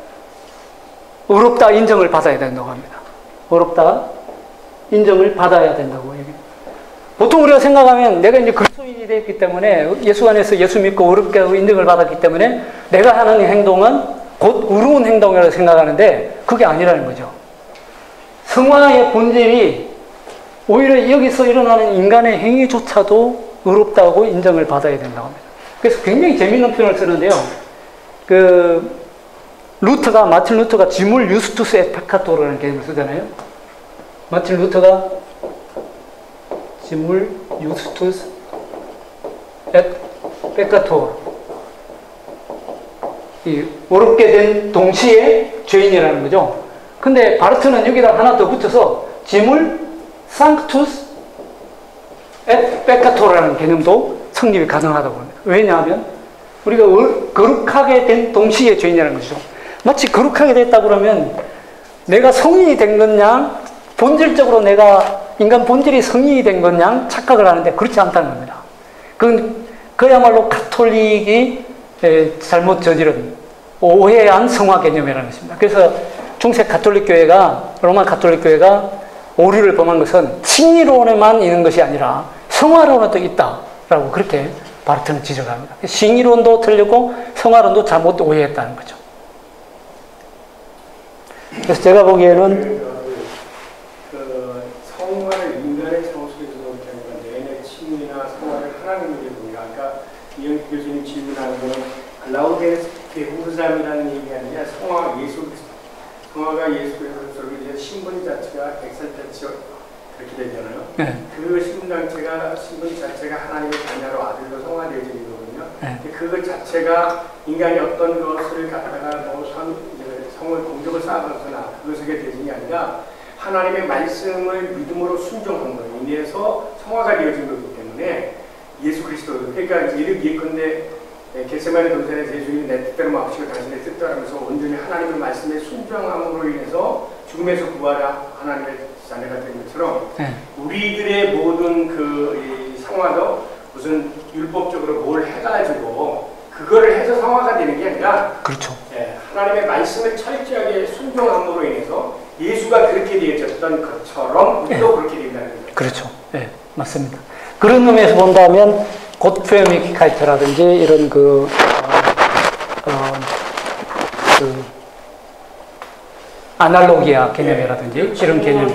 어렵다 인정을 받아야 된다고 합니다. 어렵다 인정을 받아야 된다고 얘기합니다. 보통 우리가 생각하면 내가 이제 그리스도인이 되었기 때문에 예수 안에서 예수 믿고 어렵게 인정을 받았기 때문에 내가 하는 행동은 곧 의로운 행동이라고 생각하는데 그게 아니라는 거죠. 성화의 본질이 오히려 여기서 일어나는 인간의 행위조차도 의롭다고 인정을 받아야 된다고 합니다. 그래서 굉장히 재미있는 표현을 쓰는데요. 그 루터가 마틴 루터가 simul iustus et peccator라는 개념을 쓰잖아요. 마틴 루터가 simul iustus et peccator 의롭게 된 동시에 죄인이라는 거죠. 근데 바르트는 여기다 하나 더 붙여서 simul sanctus 에페카토라는 개념도 성립이 가능하다고 합니다. 왜냐하면 우리가 어- 거룩하게 된 동시에 죄인이라는 것이죠. 마치 거룩하게 됐다 그러면 내가 성인이 된 것냥 본질적으로 내가 인간 본질이 성인이 된 것냥 착각을 하는데 그렇지 않다는 겁니다. 그건 그야말로 카톨릭이 에, 잘못 저지른 오해한 성화 개념이라는 것입니다. 그래서 중세 가톨릭 교회가 로마 가톨릭 교회가 오류를 범한 것은 칭의론에만 있는 것이 아니라 성화론에도 있다라고 그렇게 바르트는 지적합니다. 칭의론도 틀렸고 성화론도 잘못 오해했다는 거죠. 그래서 제가 보기에는 그 성화를 인간의 창조에 주는 경우가 내내 칭의나 성화를 하나님에게 보니까 아까 이영기 교수님 질문하는 거는 라우데스 베후르잠이라는 얘기 아니냐 성화 예수 그리스도 성화가 예수 그리스도를 이제 신분 자체가 엑셀텐치어 그렇게 되잖아요. 네, 그 신분 자체가 신분 자체가 하나님의 자녀로 아들로 성화되어지거든요. 네. 근데 그 자체가 인간이 어떤 것을 갖다가 뭐 성, 성을 공격을 쌓아서나 그것에게 되는 게 아니라 하나님의 말씀을 믿음으로 순종한 것으로 인해서 성화가 되어진 거기 때문에 예수 그리스도 그러니까 이를 예컨대 겟세마네 동산에서 예수님이 내 뜻대로 마시고 당신의 뜻대로하면서 온전히 하나님의 말씀에 순종함으로 인해서 죽음에서 구하라 하나님의 자녀가 된 것처럼 네. 우리들의 모든 그이 상화도 무슨 율법적으로 뭘 해가지고 그거를 해서 상화가 되는 게 아니라 그렇죠. 예, 하나님의 말씀을 철저하게 순종함으로 인해서 예수가 그렇게 되어졌던 것처럼 우리도 그렇게 된다는 거죠. 그렇죠. 예, 맞습니다. 그런 의미에서 본다면 곧프레미카이트라든지 이런 그, 어, 어, 그 아날로기아 개념이라든지 이런 개념이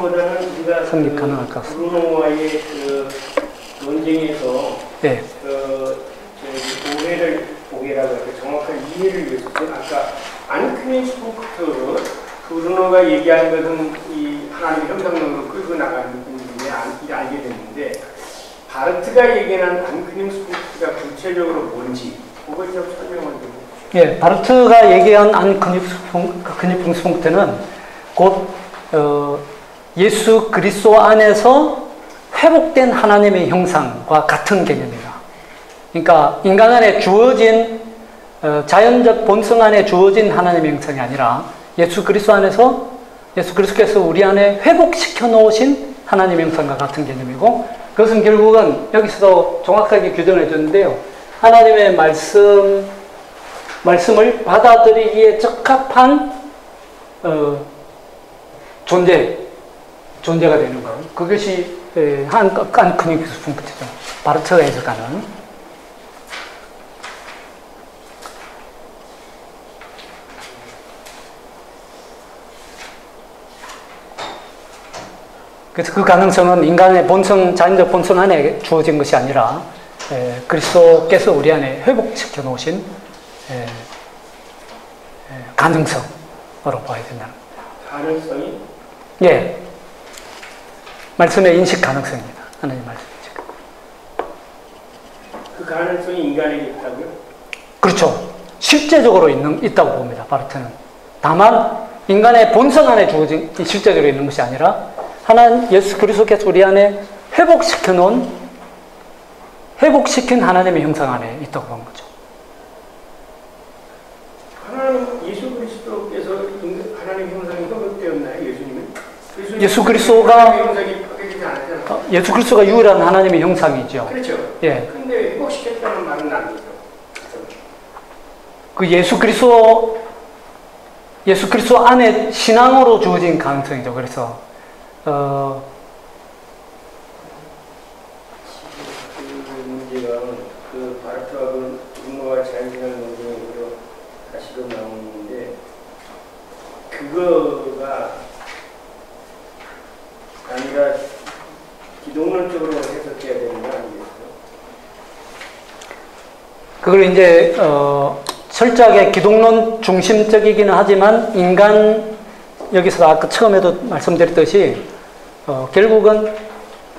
우리가 성립 가능할 것 같습니다. 브루노와의 그 논쟁에서 예, 그 오해를 오해라고 할까? 정확한 이해를 위해서 아까 안크니스 punk트 브루노가 얘기한 것은 이 하나님 형상론으로 끌고 나가는 게 알- 알게 됐는데 바르트가 얘기하는 안크니스 punk트가 구체적으로 뭔지 그걸 좀 설명을 좀 예, 바르트가 얘기한 안근육punk트는 곧 어, 예수 그리스도 안에서 회복된 하나님의 형상과 같은 개념이다. 그러니까 인간 안에 주어진 어, 자연적 본성 안에 주어진 하나님의 형상이 아니라 예수 그리스도 안에서 예수 그리스도께서 우리 안에 회복시켜 놓으신 하나님의 형상과 같은 개념이고 그것은 결국은 여기서도 정확하게 규정해 줬는데요. 하나님의 말씀 말씀을 받아들이기에 적합한 어, 존재 존재가 되는 것 그것이 에, 한 깐크니크스 punk트죠. 바르트가 해석하는 그래서 그 가능성은 인간의 본성, 자연적 본성 안에 주어진 것이 아니라 에, 그리스도께서 우리 안에 회복시켜 놓으신 에, 에, 가능성으로 봐야 된다는 가능성이 예. 말씀의 인식 가능성입니다. 하나님 말씀 인식. 그 가능성이 인간에게 있다고요? 그렇죠. 실제적으로 있는, 있다고 봅니다. 바르트는. 다만, 인간의 본성 안에 주어진, 실제적으로 있는 것이 아니라, 하나님, 예수 그리스도께서 우리 안에 회복시켜 놓은, 회복시킨 하나님의 형상 안에 있다고 본 거죠. 하나님 예수 그리스도께서 인- 하나님 형상이 회복되었나요? 예수님은? 예수 그리스도가- 하나님의. 어, 예수 그리스도가 유일한 하나님의 형상이죠. 그렇죠. 예. 근데 회복시켰다는 말은 안 되죠. 그 예수 그리스도 예수 그리스도 안에 신앙으로 주어진 가능성이죠. 그래서 어, 그 문제가 그 바르트하고 분노와 자연신앙 논쟁으로 다시금 나오는데 그거가 아니라 기독론적으로 해석해야 되는 거 아니겠어요? 그걸 이제 어, 철저하게 기독론 중심적이기는 하지만 인간 여기서 아까 처음에도 말씀드렸듯이 어, 결국은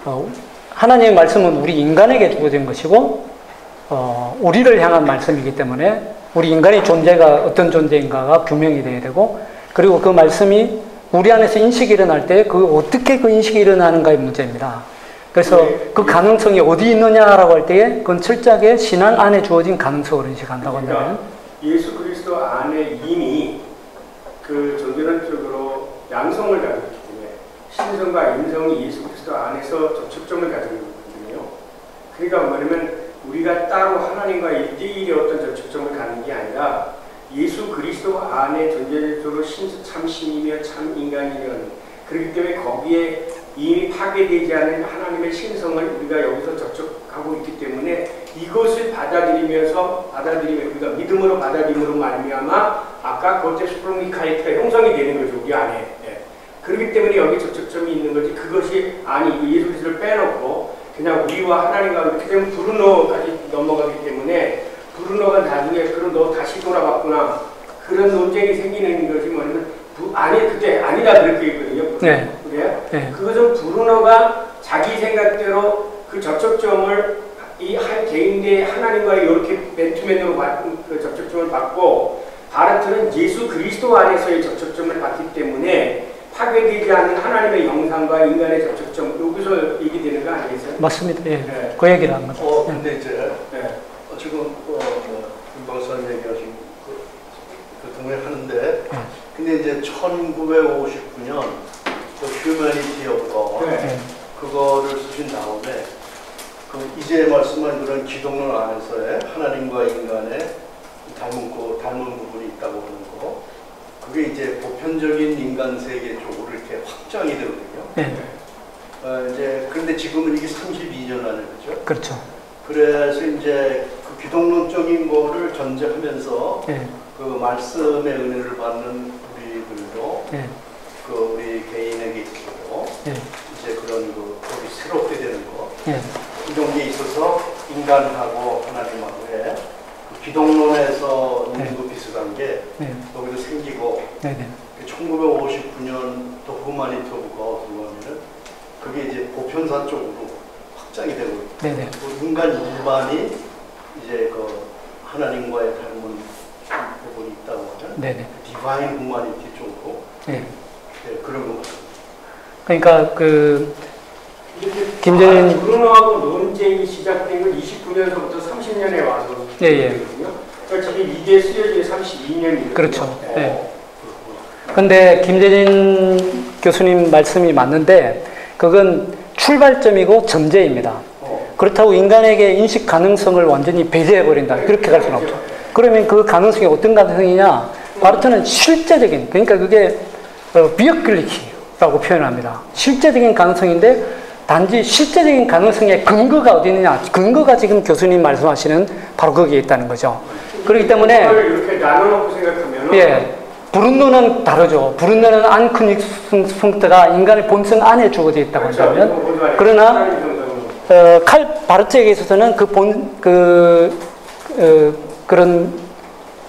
어, 하나님의 말씀은 우리 인간에게 주어진 것이고 어, 우리를 향한 말씀이기 때문에 우리 인간의 존재가 어떤 존재인가가 규명이 돼야 되고 그리고 그 말씀이 우리 안에서 인식이 일어날 때 그 어떻게 그 인식이 일어나는가의 문제입니다. 그래서 네. 그 가능성이 어디 있느냐라고 할 때에 그건 철저하게 신앙 안에 주어진 가능성으로 인식한다고 한다면 예수 그리스도 안에 이미 그 양성을 가지고 있기 때문에 신성과 인성이 예수 그리스도 안에서 접촉점을 가지고 있거든요. 그러니까 뭐냐면 우리가 따로 하나님과 1대1의 어떤 접촉점을 갖는 게 아니라 예수 그리스도 안에 전제적으로 신, 참 신이며 참 인간이면 그렇기 때문에 거기에 이미 파괴되지 않은 하나님의 신성을 우리가 여기서 접촉하고 있기 때문에 이것을 받아들이면서 받아들이면 우리가 믿음으로 받아들임으로 말미암아 아까 그때 스프링미카이트가 형성이 되는 거죠 우리 안에 예. 그렇기 때문에 여기 접촉점이 있는 거지 그것이 아니 그 예수 그리스도를 빼놓고 그냥 우리와 하나님과 이렇게 되면 브루노까지 넘어가기 때문에 브루노가 나중에 그럼 너 다시 돌아왔구나 그런 논쟁이 생기는 거지 뭐냐면 부- 아니 그때 아니다 그렇게 했거든요 네. 그래요? 네. 그것은 브루노가 자기 생각대로 그 접촉점을 이 한 개인의 하나님과의 이렇게 맨투맨으로 그 접촉점을 받고 바르트는 예수 그리스도 안에서의 접촉점을 받기 때문에 파괴되지 않는 하나님의 영상과 인간의 접촉점 여기서 얘기되는 거 아니겠어요? 맞습니다. 예. 네. 그 얘기를 한 겁니다. 어, 예. 근데 이제 네. 어, 지금 어, 뭐, 김박사님 얘기하신 그, 그 동의하는데 네. 근데 이제 1959년 그 Humanity of 네. 예. 그거를 쓰신 다음에 그 이제 말씀한 그런 기독론 안에서의 하나님과 인간의 닮은 거 닮은 부분이 있다고 하는 거 그게 이제 보편적인 인간 세계 쪽으로 이렇게 확장이 되거든요. 예. 어, 이제 그런데 지금은 이게 32년 안에 그죠? 그렇죠. 그래서 이제 그 기독론적인 거를 전제하면서 예. 그 말씀의 은혜를 받는 우리들도 예. 그 우리 개인에게 있어도 예. 이제 그런 그 우리 새롭게 되는 거 예. 이런 게 있어서 인간하고 하나님하고의 있는 네. 거 비슷한 게 네. 여기도 생기고 네네. 1959년 또 후마니토브가 들어가면은 그게 이제 보편사 쪽으로 확장이 되고 있고 네네. 또 인간 일반이 이제 그 하나님과의 닮은 부분이 있다고 하는 네네. 디바인 후마니티 쪽으로 예. 네, 그런 것 같습니다. 그러니까 그 김재인- 아, 브루노하고 논쟁이 시작된 건 29년서부터 30년에 와서 예, 예. 그러니까 지금 이게 쓰여진 32년이거든요. 그렇죠. 네. 그렇구나. 근데 김재진 교수님 말씀이 맞는데 그건 출발점이고 전제입니다. 어. 그렇다고 인간에게 인식 가능성을 완전히 배제해 버린다. 그렇게 갈 수는 없죠. 그러면 그 가능성이 어떤 가능성이냐? 바르트는 실제적인 그러니까 그게 어, 비어클리키라고 표현합니다. 실제적인 가능성인데 단지 실제적인 가능성의 근거가 어디 있느냐? 근거가 지금 교수님 말씀하시는 바로 거기에 있다는 거죠. 그렇기 때문에 이렇게 나눠놓고 생각하면 예. 브룬노는 다르죠. 브룬노는 안크닉스풍트가 인간의 본성 안에 주어져 있다고 그렇죠. 한다면 그러나 어, 칼 바르트에게 있어서는 그 본, 그, 어, 그런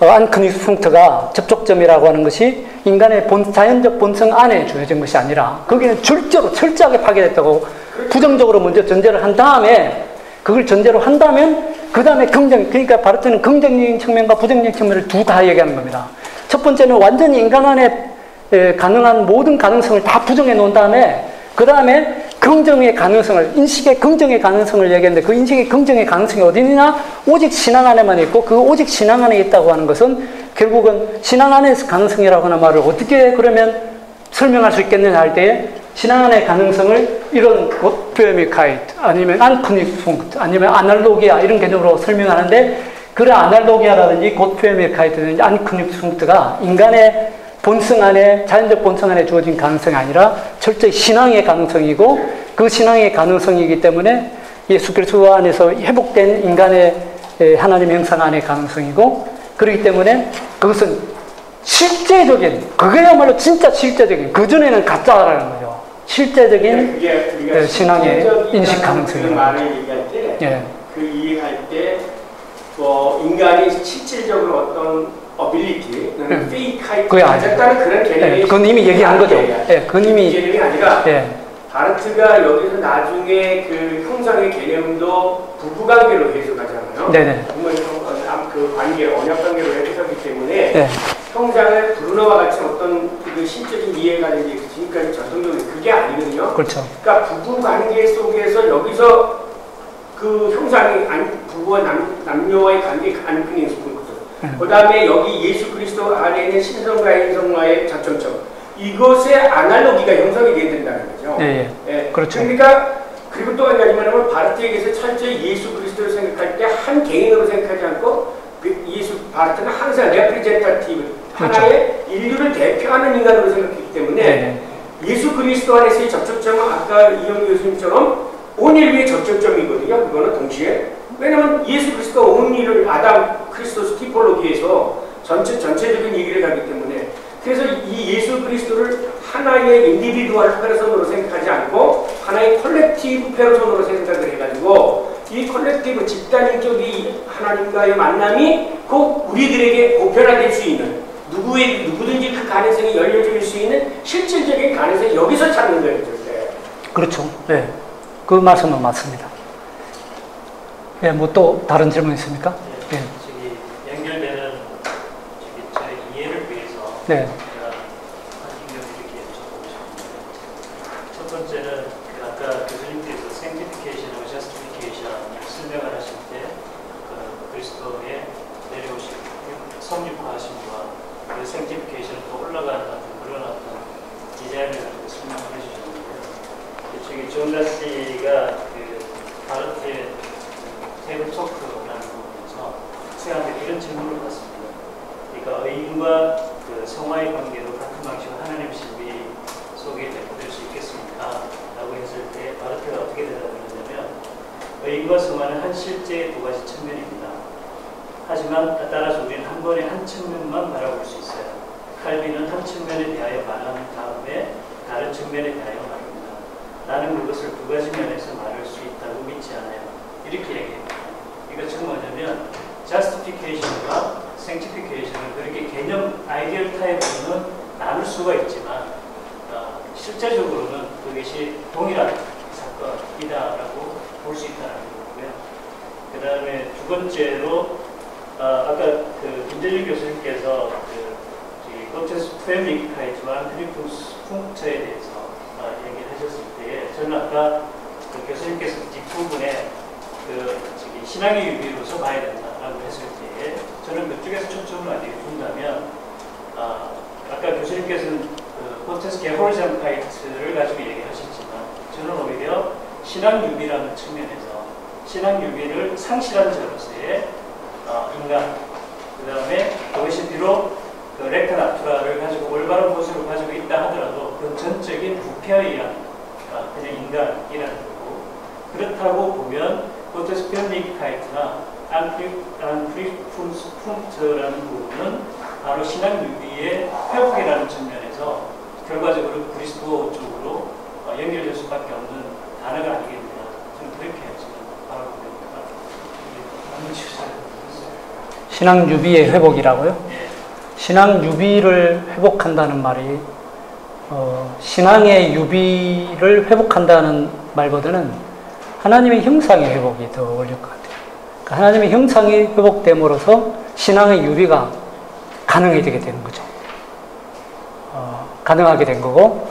어, 안크닉스풍트가 접촉점이라고 하는 것이 인간의 본, 자연적 본성 안에 주어진 것이 아니라 거기는 절대로 철저하게 파괴됐다고 부정적으로 먼저 전제를 한 다음에 그걸 전제로 한다면 그 다음에 긍정, 그러니까 바르트는 긍정적인 측면과 부정적인 측면을 두다 얘기하는 겁니다. 첫 번째는 완전히 인간 안에 에, 가능한 모든 가능성을 다 부정해 놓은 다음에 그 다음에 긍정의 가능성을 인식의 긍정의 가능성을 얘기했는데 그 인식의 긍정의 가능성이 어디 있느냐 오직 신앙 안에만 있고 그 오직 신앙 안에 있다고 하는 것은 결국은 신앙 안에서 가능성이라고 하는 말을 어떻게 그러면 설명할 수 있겠느냐 할 때에 신앙 안의 가능성을 이런 고페미카이트 아니면 안크닉풍트 아니면 아날로기아 이런 개념으로 설명하는데 그런 아날로기아라든지 고페미카이트든지 안크닉풍트가 인간의 본성 안에 자연적 본성 안에 주어진 가능성이 아니라 철저히 신앙의 가능성이고 그 신앙의 가능성이기 때문에 예수 그리스도 안에서 회복된 인간의 에, 하나님의 형상 안의 가능성이고 그렇기 때문에 그것은 실제적인 그거야말로 진짜 실제적인 그 전에는 가짜라는 거죠. 실제적인 우리가 예, 신앙의 실제적이라는 인식 가능성이라는 그 말을 얘기할 때 예, 그 이해할 때, 뭐, 인간이 실질적으로 어떤 어빌리티, 음. 그게 아니에요. 가졌다는 그런 개념이 예, 그건 이미 얘기한 거죠. 예, 그건 이미 개념이 아니라 예, 바르트가 여기서 나중에 그 형상의 개념도 부부관계로 해석하잖아요. 네네. 정말 형- 그 관계, 언약 관계로 해석하기 때문에 예, 형상을 브루노와 같이 어떤 그 신적인 이해가 이제 지금까지 전통적인 그게 아니거든요. 그렇죠. 그러니까 부부 관계 속에서 여기서 그 형상이 안, 부부와 남, 남녀와의 관계 안끊인 거죠. 음. 그 다음에 여기 예수 그리스도 안에 있는 신성과 인성과의 접점점. 이것의 아날로기가 형성이 돼야 된다는 거죠. 예, 예. 그렇죠. 그러니까 그리고 또 한 가지만 바르트에게서 철저히 예수 그리스도를 생각할 때 한 개인으로 생각하지 않고 그 예수 바르트는 항상 representative. 하나의 인류를 대표하는 인간으로 생각했기 때문에 네, 예수 그리스도 안에서의 접촉점은 아까 이영 교수님처럼 온 인류의 접촉점이거든요. 그거는 동시에. 왜냐하면 예수 그리스도가 온 인류를 Adam Christus Typologie에서 전체, 전체적인 얘기를 하기 때문에 그래서 이 예수 그리스도를 하나의 individuell Person으로 생각하지 않고 하나의 kollektiv Person으로 생각을 해가지고 이 kollektiv 집단적인 하나님과의 만남이 꼭 우리들에게 보편화될 수 있는 누구의 누구든지 그 가능성이 열려질 수 있는 실질적인 가능성이 여기서 찾는 거예요. 네. 그렇죠. 예, 그 말씀은 맞습니다. 예, 뭐또 다른 질문 있습니까? 예, 저기 연결되는 저기 저희 이해를 위해서 네, 신앙 유비의 회복이라고요? 예. 신앙 유비를 회복한다는 말이 어, 신앙의 유비를 회복한다는 말보다는 하나님의 형상의 회복이 더 어울릴 것 같아요. 그러니까 하나님의 형상이 회복됨으로써 신앙의 유비가 가능해지게 되는 거죠. 어, 가능하게 된 거고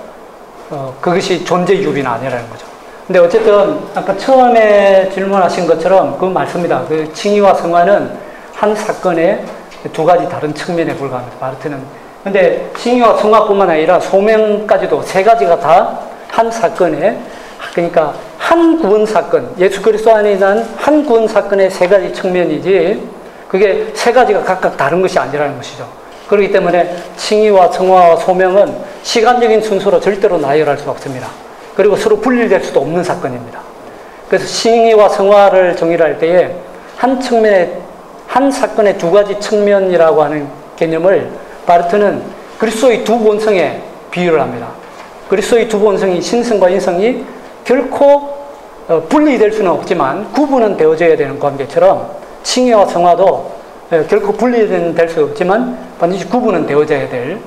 어, 그것이 존재 유비는 아니라는 거죠. 근데 어쨌든 아까 처음에 질문하신 것처럼 그 맞습니다. 그 칭의와 성화는 한 사건의 두 가지 다른 측면에 불과합니다. 바르트는. 근데 칭의와 성화뿐만 아니라 소명까지도 세 가지가 다 한 사건에 그러니까 한 구원 사건, 예수 그리스도 안에 난한 구원 사건의 세 가지 측면이지 그게 세 가지가 각각 다른 것이 아니라는 것이죠. 그렇기 때문에 칭의와 성화와 소명은 시간적인 순서로 절대로 나열할 수 없습니다. 그리고 서로 분리될 수도 없는 사건입니다. 그래서 칭의와 성화를 정의할 때에 한 측면에 한 사건의 두 가지 측면이라고 하는 개념을 바르트는 그리스도의 두 본성에 비유를 합니다. 그리스도의 두 본성이 신성과 인성이 결코 어, 분리될 수는 없지만 구분은 되어져야 되는 관계처럼 칭의와 성화도 예, 결코 분리될 수 없지만 반드시 구분은 되어져야 될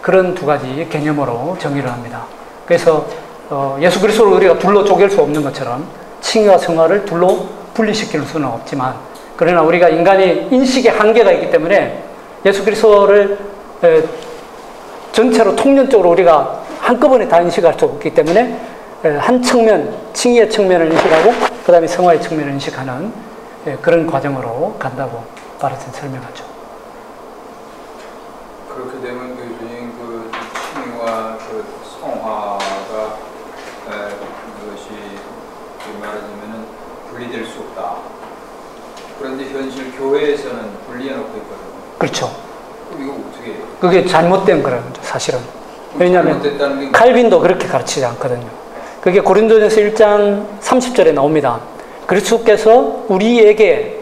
그런 두 가지 개념으로 정의를 합니다. 그래서 어, 예수 그리스도를 우리가 둘로 쪼갤 수 없는 것처럼 칭의와 성화를 둘로 분리시킬 수는 없지만 그러나 우리가 인간이 인식의 한계가 있기 때문에 예수 그리스도를 에, 전체로 통념적으로 우리가 한꺼번에 다 인식할 수 없기 때문에 에, 한 측면, 칭의의 측면을 인식하고 그 다음에 성화의 측면을 인식하는 에, 그런 과정으로 간다고 바르트는 설명하죠. 그렇게 되면 교수님 그 칭의와 그 성화가 에, 그것이 그 말하자면은 분리될 수 없다. 그런데 현실 교회에서는 분리해 놓고 있거든요. 그렇죠. 이거 어떻게? 그게 잘못된 거라는 거죠, 사실은. 왜냐하면 칼빈도 그렇게 가르치지 않거든요. 그게 고린도전서 1장 30절에 나옵니다. 그리스도께서 우리에게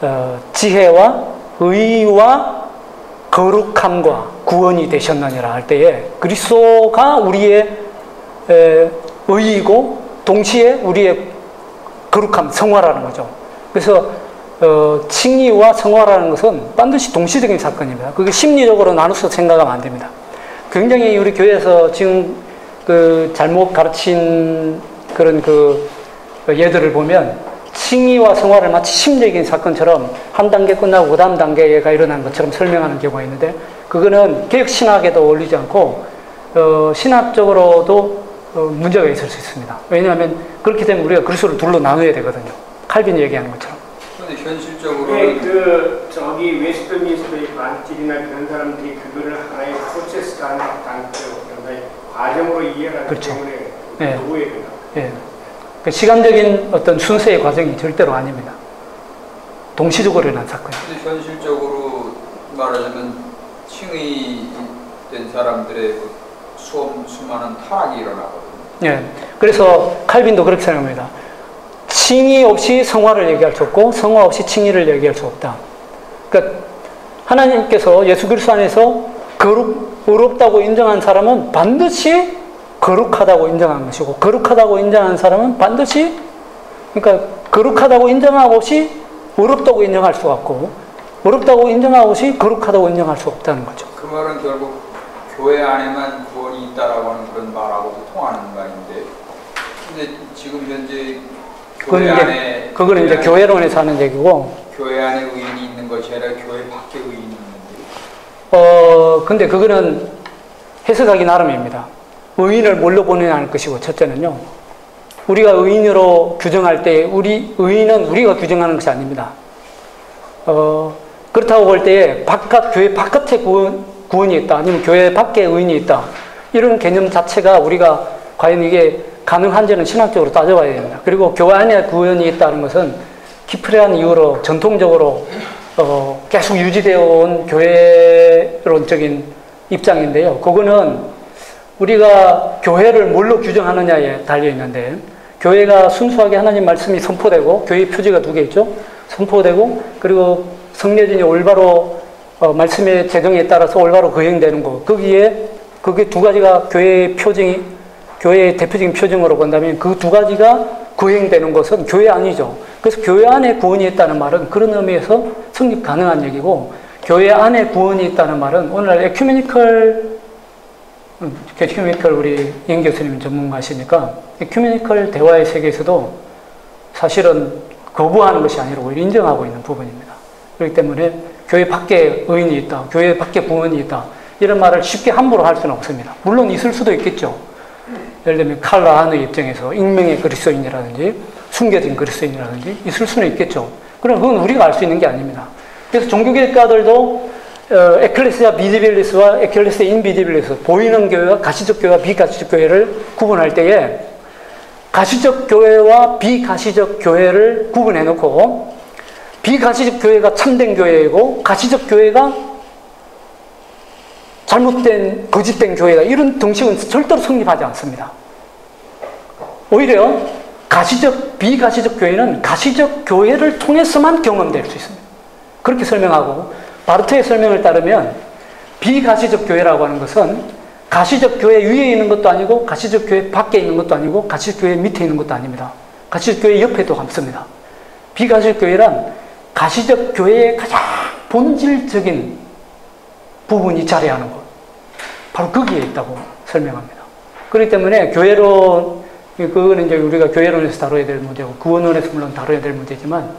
어, 지혜와 의와 거룩함과 구원이 되셨느니라 할 때에 그리스도가 우리의 에, 의이고 동시에 우리의 거룩함, 성화라는 거죠. 그래서 어, 칭의와 성화라는 것은 반드시 동시적인 사건입니다. 그게 심리적으로 나눠서 생각하면 안 됩니다. 굉장히 우리 교회에서 지금 그 잘못 가르친 그런 그 예들을 보면 칭의와 성화를 마치 심리적인 사건처럼 한 단계 끝나고 그 다음 단계가 일어난 것처럼 설명하는 경우가 있는데 그거는 개혁 신학에도 어울리지 않고 어, 신학적으로도 어, 문제가 있을 수 있습니다. 왜냐하면 그렇게 되면 우리가 그리스도를 둘로 나눠야 되거든요. 칼빈이 얘기하는 것처럼. 근데 현실적으로 왜그 저기 웨스트민스터의 반칙이나 그런 사람들이 그거를 하나의 프로세스 단 단계로 하나의 과정으로 이해하기 그렇죠. 때문에 네. 노예가 된다. 예. 그 시간적인 어떤 순서의 과정이 절대로 아닙니다. 동시적으로 일어난 사건이에요. 근데 현실적으로 말하자면 칭의된 사람들의 그 수험 수많은 타락이 일어나거든요. 예. 그래서 칼빈도 그렇게 생각합니다. 칭의 없이 성화를 얘기할 수 없고 성화 없이 칭의를 얘기할 수 없다. 그러니까 하나님께서 예수 그리스도 안에서 거룩 의롭다고 인정한 사람은 반드시 거룩하다고 인정한 것이고 거룩하다고 인정한 사람은 반드시 그러니까 거룩하다고 인정하고 없이 의롭다고 인정할 수가 없고 의롭다고 인정하고 없이 거룩하다고 인정할 수 없다는 거죠. 그 말은 결국 교회 안에만 구원이 있다라고 하는 그런 말하고도 통하는 말인데 근데 지금 현재 그건 교회 이제 그거는 이제 교회론에서 하는 얘기고 교회 안에 의인이 있는 것이 아니라 교회 밖에 의인이 있는데 어, 근데 그거는 해석하기 나름입니다. 의인을 뭘로 보느냐는 것이고, 첫째는요. 우리가 의인으로 규정할 때, 우리, 의인은 우리가 규정하는 것이 아닙니다. 어, 그렇다고 볼 때에 바깥, 교회 바깥에 구원, 구원이 있다. 아니면 교회 밖에 의인이 있다. 이런 개념 자체가 우리가 과연 이게 가능한지는 신학적으로 따져봐야 됩니다. 그리고 교회 안에 구원이 있다는 것은 키프레한 이후로 전통적으로 어, 계속 유지되어 온 교회론적인 입장인데요. 그거는 우리가 교회를 뭘로 규정하느냐에 달려 있는데, 교회가 순수하게 하나님 말씀이 선포되고, 교회 표지가 두 개 있죠? 선포되고, 그리고 성례진이 올바로 어, 말씀의 제정에 따라서 올바로 거행되는 거. 거기에, 그게 두 가지가 교회의 표징이, 교회의 대표적인 표징으로 본다면 그 두 가지가 거행되는 것은 교회 아니죠. 그래서 교회 안에 구원이 있다는 말은 그런 의미에서 성립 가능한 얘기고, 교회 안에 구원이 있다는 말은 오늘날 에큐메니컬 음, 에큐메니컬 우리 영 교수님 전문가시니까 에큐메니컬 대화의 세계에서도 사실은 거부하는 것이 아니라 오히려 인정하고 있는 부분입니다. 그렇기 때문에 교회 밖에 의인이 있다, 교회 밖에 구원이 있다 이런 말을 쉽게 함부로 할 수는 없습니다. 물론 있을 수도 있겠죠. 예를 들면 칼라한의 입장에서 익명의 그리스도인이라든지 숨겨진 그리스도인이라든지 있을 수는 있겠죠. 그럼 그건 우리가 알 수 있는 게 아닙니다. 그래서 종교개혁가들도 어, 에클레시아 비디빌리스와 에클레시아 인비디빌리스 보이는 교회와 가시적 교회와 비가시적 교회를 구분할 때에 가시적 교회와 비가시적 교회를 구분해 놓고 비가시적 교회가 참된 교회이고 가시적 교회가 잘못된 거짓된 교회다 이런 등식은 절대로 성립하지 않습니다. 오히려 가시적 비가시적 교회는 가시적 교회를 통해서만 경험될 수 있습니다. 그렇게 설명하고 바르트의 설명을 따르면 비가시적 교회라고 하는 것은 가시적 교회 위에 있는 것도 아니고 가시적 교회 밖에 있는 것도 아니고 가시적 교회 밑에 있는 것도 아닙니다. 가시적 교회 옆에도 감습니다. 비가시적 교회란 가시적 교회의 가장 본질적인 부분이 자리하는 것. 바로 거기에 있다고 설명합니다. 그렇기 때문에 교회론, 그거는 이제 우리가 교회론에서 다뤄야 될 문제고, 구원론에서 물론 다뤄야 될 문제지만,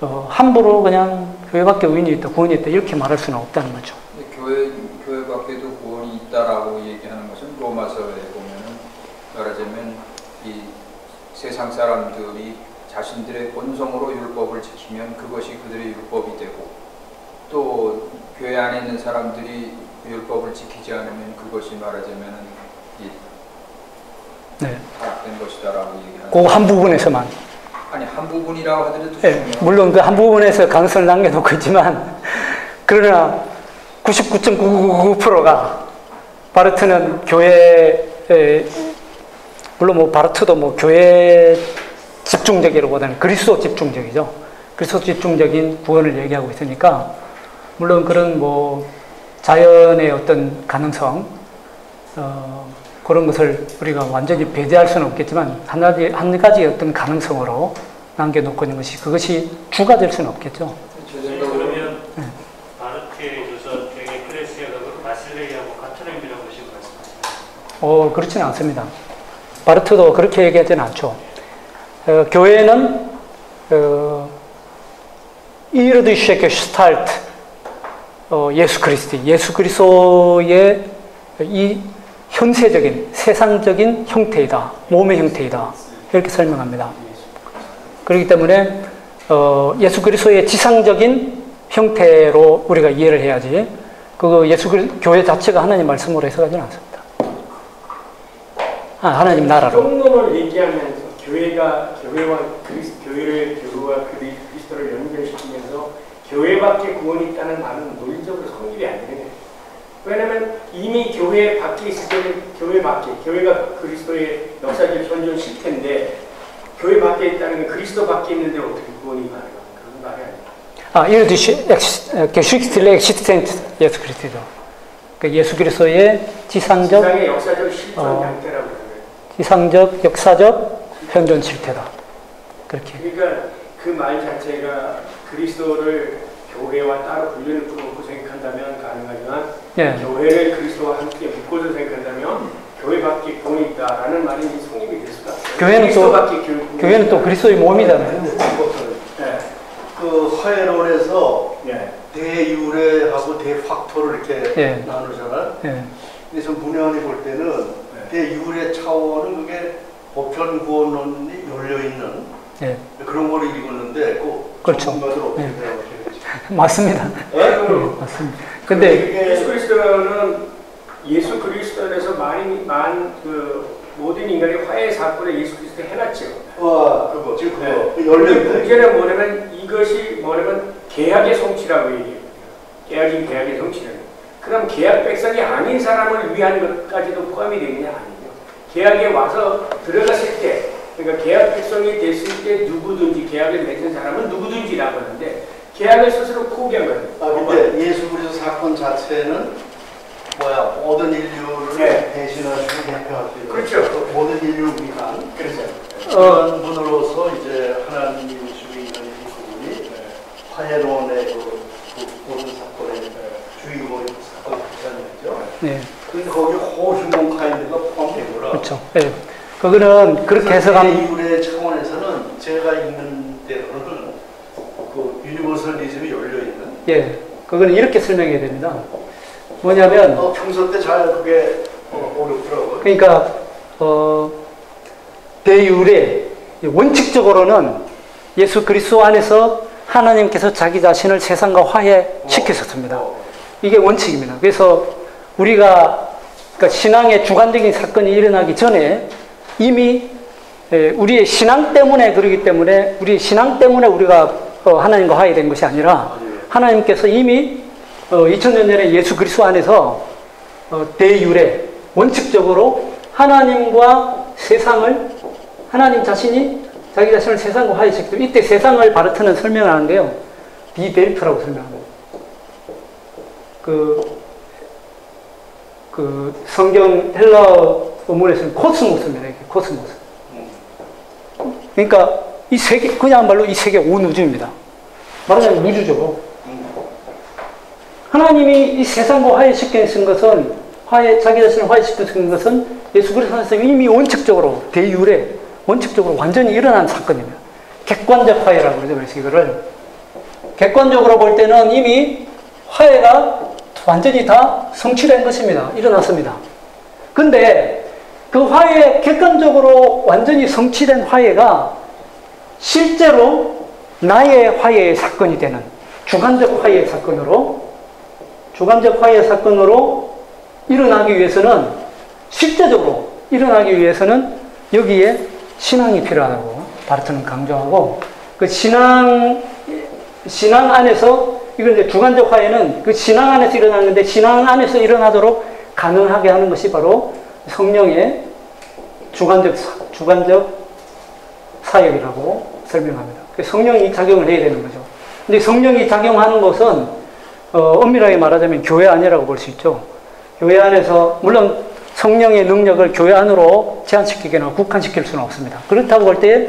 어, 함부로 그냥 교회 밖에 의인이 있다, 구원이 있다, 이렇게 말할 수는 없다는 거죠. 교회 교회 밖에도 구원이 있다라고 얘기하는 것은 로마서에 보면은 말하자면 이 세상 사람들이 자신들의 본성으로 율법을 지키면 그것이 그들의 율법이 되고 또 교회 안에 있는 사람들이 율법을 지키지 않으면 그것이 말하자면은 이 네. 타락된 것이다라고 얘기하는. 그한 부분에서만. 아니 한 부분이라고 하더라도 예, 중요한 물론 그 한 부분에서 가능성을 남겨놓고 있지만, 그러나 99.999%가 바르트는 교회, 물론 뭐 바르트도 뭐 교회 집중적이라보다는 그리스도 집중적이죠. 그리스도 집중적인 구원을 얘기하고 있으니까, 물론 그런 뭐 자연의 어떤 가능성, 어, 그런 것을 우리가 완전히 배제할 수는 없겠지만 한 가지 한 가지 어떤 가능성으로 남겨놓고 있는 것이 그것이 주가 될 수는 없겠죠. 제 네, 그러면 네. 같은 의미라고 말씀하시나요? 어 그렇지는 않습니다. 바르트도 그렇게 얘기하지는 않죠. 어, 교회는 어, 이르드시에게 슈탈트 어, 예수 그리스도 예수 그리스도의 이 현세적인 세상적인 형태이다 몸의 형태이다 이렇게 설명합니다. 그렇기 때문에 어, 예수 그리스도의 지상적인 형태로 우리가 이해를 해야지 그 예수 그리 교회 자체가 하나님 말씀으로 해석하지는 않습니다. 아, 하나님 나라로. 성론을 얘기하면서 교회가 교회와 그리스 교회를 교회와 그리- 그리스도를 연결시키면서 교회밖에 구원이 있다는 말은 논리적으로 성립이 안 되는 왜냐면 이미 교회 밖에 있을 때는 교회 밖에, 교회가 그리스도의 역사적 현존 실태인데 교회 밖에 있다는 건 그리스도 밖에 있는데 어떻게 구원이 가능합니까? 그건 말이 아니에요. 아, 이런 geschichtliche Existenz 예수 그리스도. 그 예수 그리스도의 지상적, 역사적 실존 어. 형태라고 그래요. 지상적, 역사적 현존 실태다. 그렇게. 그러니까 그 말 자체가 그리스도를 교회와 따로 분리를 끊고 생각한다면 가능하지만 예. 교회를 그리스도와 함께 묶어서 생각한다면 교회 밖에 구원이 있다라는 말이 성립이 될 수가 없어요. 교회는 또- 그리스도 밖에 교회- 교회는 또 그리스도의 몸이잖아요. 그것은 예. 그 화해론에서 예. 대유래하고 대팍토를 이렇게 예. 나누잖아요. 예. 근데 전 문외한이 볼 때는 대유래 차원은 그게 보편 구원론이 열려 있는 예. 그런 걸 읽었는데 그 그렇죠. 전문가들 어떻게 예. 맞습니다. 예? 예, 맞습니다. 근데 예수 그리스도는 예수 그리스도에서 많이 많그 모든 인간의 화해 사건을 예수 그리스도 해놨죠. 와 그거 지금 그거 네. 그 있는 문제는 뭐냐면 이것이 뭐냐면 계약의 성취라고 얘기해요. 계약인 계약의 성취는. 그럼 계약 백성이 아닌 사람을 위한 것까지도 포함이 되느냐 아니죠. 계약에 와서 들어갔을 때, 그러니까 계약 백성이 됐을 때 누구든지 계약을 맺은 사람은 누구든지라고 하는데 계약을 스스로 포기한 거예요. 아 근데 예수 그리스도 사건 자체는 뭐야 모든 인류를 네. 대신하시고 대표하시고 그렇죠. 모든 인류 위한 그렇죠. 그런 분으로서 이제 하나님이 주고 있는 이 부분이 화해론의 그, 그 모든 사건의 주인공의 사건 자체죠. 네, 근데 거기 whole humankind가 포함되더라. 그렇죠. 예. 그거는 그렇게 해석하면 인류의 차원에서는 제가 읽는 그 universalism이 열려 있는. 예, 그거는 이렇게 설명해야 됩니다. 뭐냐면 어, 평소 때 잘 그게 어, 어렵더라고요. 그러니까 어, de iure 원칙적으로는 예수 그리스도 안에서 하나님께서 자기 자신을 세상과 화해시키셨습니다. 이게 원칙입니다. 그래서 우리가 그러니까 신앙의 주관적인 사건이 일어나기 전에 이미 에, 우리의 신앙 때문에 그러기 때문에 우리 신앙 때문에 우리가 어, 하나님과 화해된 것이 아니라 하나님께서 이미 어, 2000년 전에 예수 그리스도 안에서 어, 대유래 원칙적으로 하나님과 세상을 하나님 자신이 자기 자신을 세상과 화해시키고 이때 세상을 바르트는 설명하는데요. die Welt라고 설명합니다. 그, 그 성경 헬라어 원문에서는 코스모스입니다. 코스모스. 그러니까 이 세계 그야말로 이 세계 온 우주입니다. 말하자면 우주죠. 하나님이 이 세상과 화해시키신 것은 화해 자기 자신을 화해시키신 것은 예수 그리스도 안에서 이미 원칙적으로 대유래 원칙적으로 완전히 일어난 사건입니다. 객관적 화해라고 그러죠. 그래서 이거를 객관적으로 볼 때는 이미 화해가 완전히 다 성취된 것입니다. 일어났습니다. 근데 그 화해, 객관적으로 완전히 성취된 화해가 실제로 나의 화해의 사건이 되는 주관적 화해의 사건으로 주관적 화해 사건으로 일어나기 위해서는 실제적으로 일어나기 위해서는 여기에 신앙이 필요하다고 바르트는 강조하고 그 신앙 신앙 안에서 이건 이제 주관적 화해는 그 신앙 안에서 일어나는 건데 신앙 안에서 일어나도록 가능하게 하는 것이 바로 성령의 주관적 사- 주관적 사역이라고 설명합니다. 그 성령이 작용을 해야 되는 거죠. 근데 성령이 작용하는 것은 어, 엄밀하게 말하자면 교회 안이라고 볼 수 있죠. 교회 안에서 물론 성령의 능력을 교회 안으로 제한시키거나 국한시킬 수는 없습니다. 그렇다고 볼 때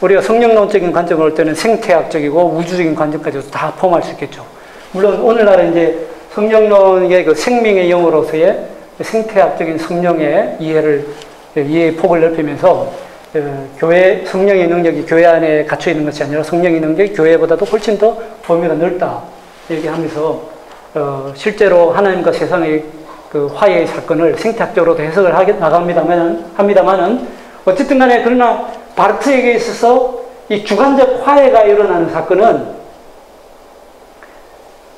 우리가 성령론적인 관점을 볼 때는 생태학적이고 우주적인 관점까지도 다 포함할 수 있겠죠. 물론 오늘날은 이제 성령론의 그 생명의 영으로서의 생태학적인 성령의 이해를 이해의 폭을 넓히면서 어, 교회 성령의 능력이 교회 안에 갇혀 있는 것이 아니라 성령의 능력이 교회보다도 훨씬 더 범위가 넓다 얘기하면서 어, 실제로 하나님과 세상의 그 화해의 사건을 생태학적으로도 해석을 하게 나갑니다만 합니다만은 어쨌든 간에 그러나 바르트에게 있어서 이 주관적 화해가 일어나는 사건은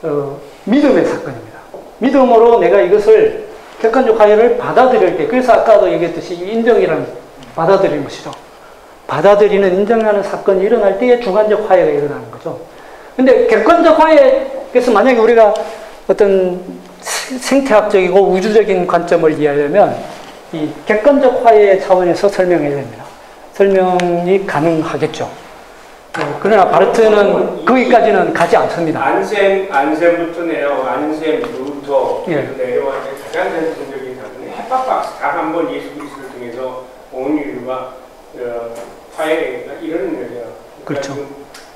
어, 믿음의 사건입니다. 믿음으로 내가 이것을 객관적 화해를 받아들일 때, 그래서 아까도 얘기했듯이 이 인정이라는 받아들이는 것이죠. 받아들이는 인정하는 사건이 일어날 때에 주관적 화해가 일어나는 거죠. 근데 객관적 화해, 그래서 만약에 우리가 어떤 시- 생태학적이고 우주적인 관점을 이해하려면 이 객관적 화해 차원에서 설명해야 됩니다. 설명이 가능하겠죠. 어, 그러나 바르트는 거기까지는 가지 않습니다. 안셈, 안셈부터 내려, 안셈, 루터, 예. 내려왔을 때 가장 전통적인 사건은 hapax 단 한번 예수 그리스도를 통해서 온 인류가 어, 화해됐다 이런 거죠. 그렇죠. 지금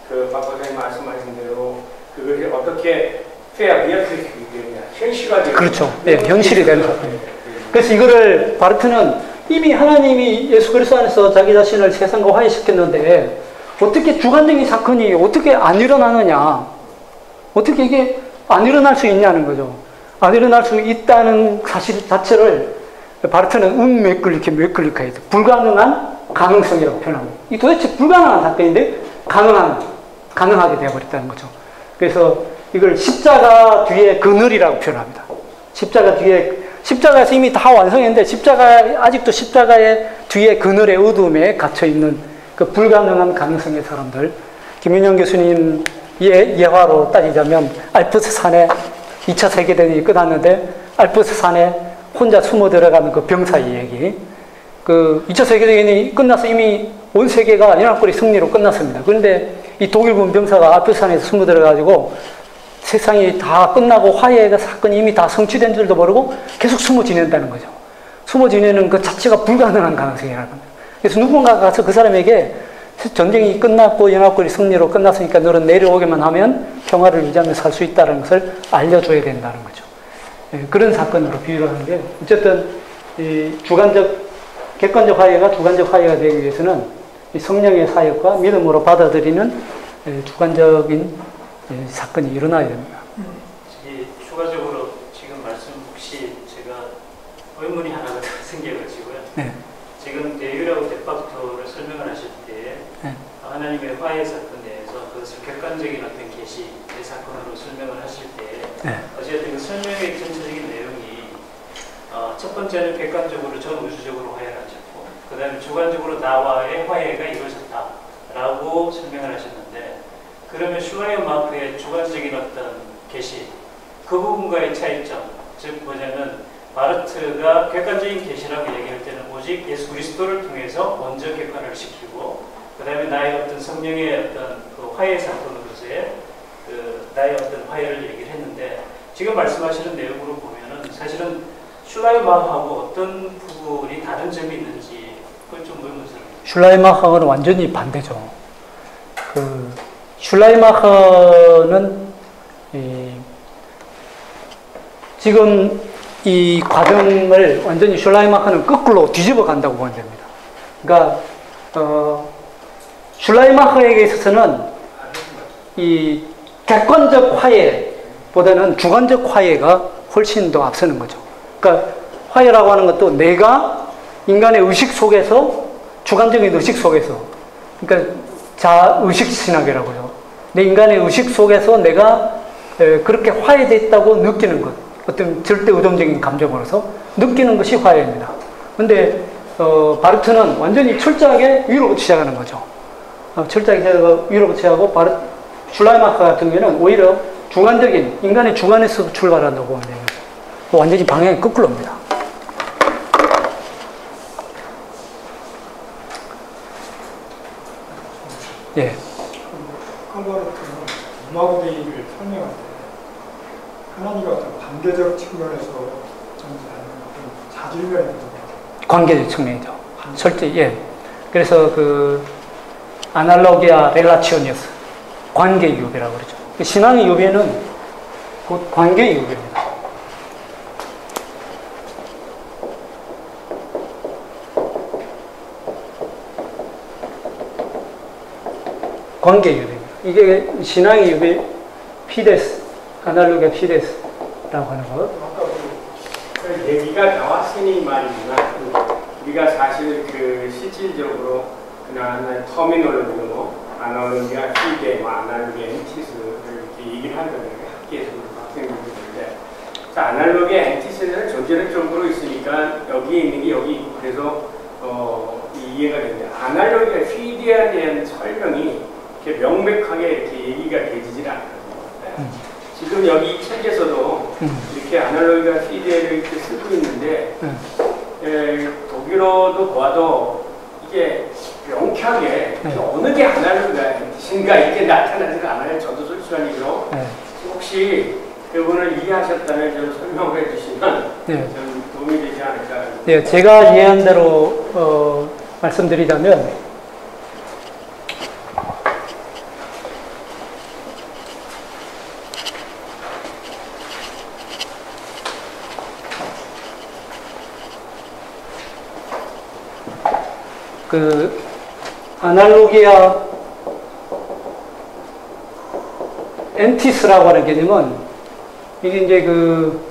그 박사님 말씀하신 대로 그것이 리얼리티가 되느냐, 현실화되는 그렇죠. 예, 현실이 되는 사건입니다. 그래서 이거를 바르트는 이미 하나님이 예수 그리스도 안에서 자기 자신을 세상과 화해시켰는데 어떻게 주관적인 사건이 어떻게 안 일어나느냐? 어떻게 이게 안 일어날 수 있냐는 거죠. 안 일어날 수 있다는 사실 자체를 바르트는 음몇 클릭해 몇 클릭해야 돼 불가능한 가능성이라고 표현합니다. 이 도대체 불가능한 사건인데 가능한 가능하게 되어버렸다는 거죠. 그래서 이걸 십자가 뒤에 그늘이라고 표현합니다 십자가 뒤에 십자가에서 이미 다 완성했는데 십자가 아직도 십자가의 뒤에 그늘의 어둠에 갇혀 있는 그 불가능한 가능성의 사람들. 김윤영 교수님 예, 예화로 따지자면 알프스 산에 2차 세계대전이 끝났는데 알프스 산에 혼자 숨어 들어가는 그 병사의 얘기. 그 2차 세계대전이 끝나서 이미 온 세계가 연합군의 승리로 끝났습니다. 그런데 이 독일군 병사가 알프스 산에서 숨어 들어가지고 세상이 다 끝나고 화해가 사건이 이미 다 성취된 줄도 모르고 계속 숨어 지낸다는 거죠. 숨어 지내는 그 자체가 불가능한 가능성이라는 겁니다. 그래서 누군가가 가서 그 사람에게 전쟁이 끝났고 연합군이 승리로 끝났으니까 너는 내려오기만 하면 평화를 유지하며 살 수 있다는 것을 알려줘야 된다는 거죠. 예, 그런 사건으로 비유를 하는데 어쨌든 이 주관적 객관적 화해가 주관적 화해가 되기 위해서는 이 성령의 사역과 믿음으로 받아들이는 예, 주관적인 예, 사건이 일어나야 됩니다. 이 추가적으로 지금 말씀 혹시 제가 의문이 하나가 더 생겨가지고요. 네. 지금 대유라고 데파크토를 설명을 하실 때 네. 하나님의 화해 사건 내에서 그것을 객관적인 어떤 계시의 사건으로 설명을 하실 때 네. 어쨌든 그 설명의 전체적인 내용이 어, 첫 번째는 객관적으로 전 우주적으로 화해를 하셨고 그 다음에 주관적으로 나와의 화해가 이루어졌다라고 설명을 하셨는데 그러면 슐라이어마허의 주관적인 어떤 계시 그 부분과의 차이점 즉 뭐냐면 바르트가 객관적인 계시라고 얘기할 때는 오직 예수 그리스도를 통해서 먼저 객관을 시키고 그 다음에 나의 어떤 성령의 어떤 그 화해 사건으로서의 그 나의 어떤 화해를 얘기를 했는데 지금 말씀하시는 내용으로 보면은 사실은 슐라이어마허하고 어떤 부분이 다른 점이 있는지 그걸 좀 의문스럽습니다. 슐라이마커는 완전히 반대죠. 그 슐라이마커는 이 지금 이 과정을 완전히 슐라이마커는 거꾸로 뒤집어 간다고 보면 됩니다. 그러니까 어, 슐라이마커에게 있어서는 이 객관적 화해보다는 주관적 화해가 훨씬 더 앞서는 거죠. 그러니까 화해라고 하는 것도 내가 인간의 의식 속에서 주관적인 의식 속에서 그러니까 자 의식 신학이라고요. 내 인간의 의식 속에서 내가 에, 그렇게 화해됐다고 느끼는 것, 어떤 절대 의dom적인 감정으로서 느끼는 것이 화해입니다. 근데 어, 바르트는 완전히 철저하게 위로부터 시작하는 거죠. 어, 철저하게 위로부터 시작하고 바르 슐라이마커 같은 경우에는 오히려 주관적인 인간의 주관에서 출발한다고 보면 됩니다. 완전히 방향이 거꾸로입니다. 예. 음악대의를 설명할 때 하나님과 어떤 관계적 측면에서 전제하는 자질면에 대해서 관계적 측면이죠. 절대, 예. 그래서 그, analogia relationis. 관계 유비라고 그러죠. 그 신앙의 유비는 곧 관계 유비입니다. 관계 유비입니다. 이게 신앙의 유비, fides, analogia fides라고 하는 것. 아까 그 얘기가 나왔으니 말이지만 그 우리가 사실 그 실질적으로 그냥 터미널로 아날로기아 피데, 뭐 아날로기아 엔티스를 이렇게 얘기를 게 학계에서 학생들인데. 자 아날로기아 엔티스는 존재력 정도로 있으니까 여기 있는 게 여기 있고. 그래서 어, 이 이해가 되는데 아날로기아 피데에 대한 설명이 이렇게 명백하게 이렇게 얘기가 되지질 않거든요. 네. 지금 여기 이 책에서도 음. 이렇게 아날로그가 CD를 이렇게 쓰고 있는데 네. 에, 독일어도 봐도 이게 명쾌하게 네. 어느 게 아날로그가 뜻인가 이렇게 나타나지가 않아요. 저도 솔직한 얘기로 네. 혹시 그분을 이해하셨다면 좀 설명을 해주시면 네. 좀 도움이 되지 않을까. 네, 제가 이해한 대로 어, 말씀드리자면 그 아날로기아 엔티스라고 하는 개념은 이게 이제 그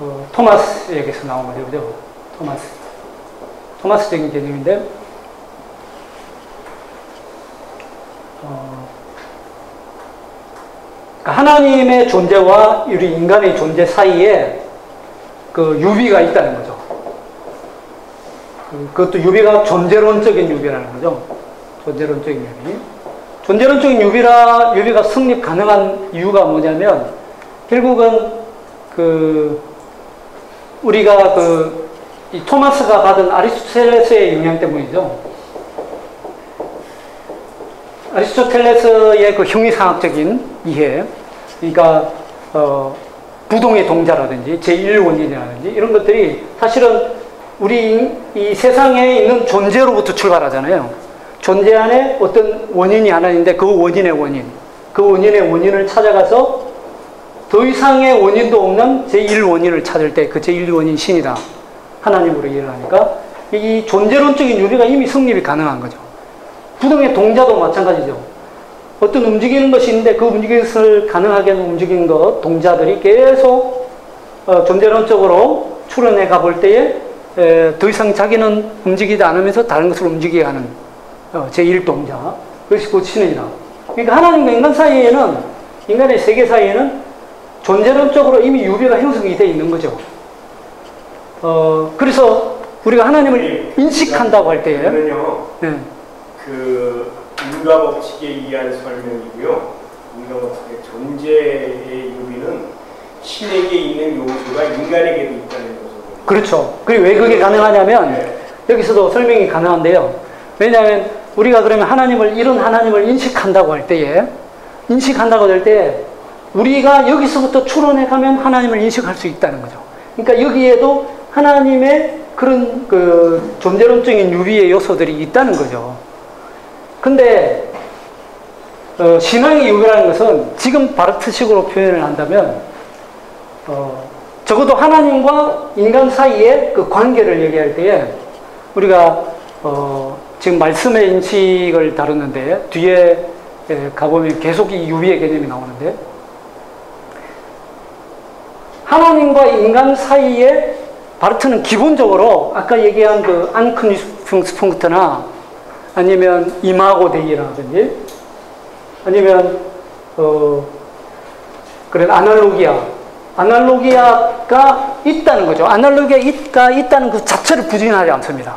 어, 토마스에게서 나온 거죠? 토마스. 토마스적인 개념인데, 어, 그러니까 하나님의 존재와 우리 인간의 존재 사이에 그 유비가 있다는 거죠. 그- 그것도 유비가 존재론적인 유비라는 거죠. 존재론적인 유비. 존재론적인 유비라, 유비가 성립 가능한 이유가 뭐냐면, 결국은 그, 우리가 그, 이 토마스가 받은 아리스토텔레스의 영향 때문이죠. 아리스토텔레스의 그 형이상학적인 이해, 그러니까, 어, 부동의 동자라든지 제1원인이라든지 이런 것들이 사실은 우리 이 세상에 있는 존재로부터 출발하잖아요. 존재 안에 어떤 원인이 하나 있는데 그 원인의 원인, 그 원인의 원인을 찾아가서 더 이상의 원인도 없는 제1원인을 찾을 때 그 제1원인 신이다. 하나님으로 이해를 하니까 이 존재론적인 유리가 이미 성립이 가능한 거죠. 부동의 동자도 마찬가지죠. 어떤 움직이는 것이 있는데 그 움직이는 것을 가능하게 움직이는 것, 동자들이 계속 어, 존재론적으로 출현해 가볼 때에 에, 더 이상 자기는 움직이지 않으면서 다른 것을 움직이게 하는 어, 제1동자. 그것이 곧 신이다. 그러니까 하나님과 인간 사이에는, 인간의 세계 사이에는 존재론적으로 이미 유비가 형성이 되어 있는 거죠. 어, 그래서 우리가 하나님을 인식한다고 할 때에, 네, 그 인과 법칙에 의한 설명이고요. 인과 법칙의 존재의 유비는 신에게 있는 요소가 인간에게도 있다는. 그렇죠. 그리고 왜 그게 가능하냐면, 네. 여기서도 설명이 가능한데요. 왜냐하면 우리가 그러면 하나님을, 이런 하나님을 인식한다고 할 때에, 인식한다고 할 때, 우리가 여기서부터 추론해 가면 하나님을 인식할 수 있다는 거죠. 그러니까 여기에도 하나님의 그런 그 존재론적인 유비의 요소들이 있다는 거죠. 근데, 어, 신앙의 유비라는 것은 지금 바르트식으로 표현을 한다면, 어, 적어도 하나님과 인간 사이의 그 관계를 얘기할 때에 우리가 어, 지금 말씀의 인식을 다루는데 뒤에 에, 가보면 계속 이 유비의 개념이 나오는데 하나님과 인간 사이에 바르트는 기본적으로 아까 얘기한 그 Anknüpfungspunkt나 아니면 imago Dei라든지 아니면 어 그런 analogia analogia가 있다는 거죠. analogia가 있다는 그 자체를 부인하지 않습니다.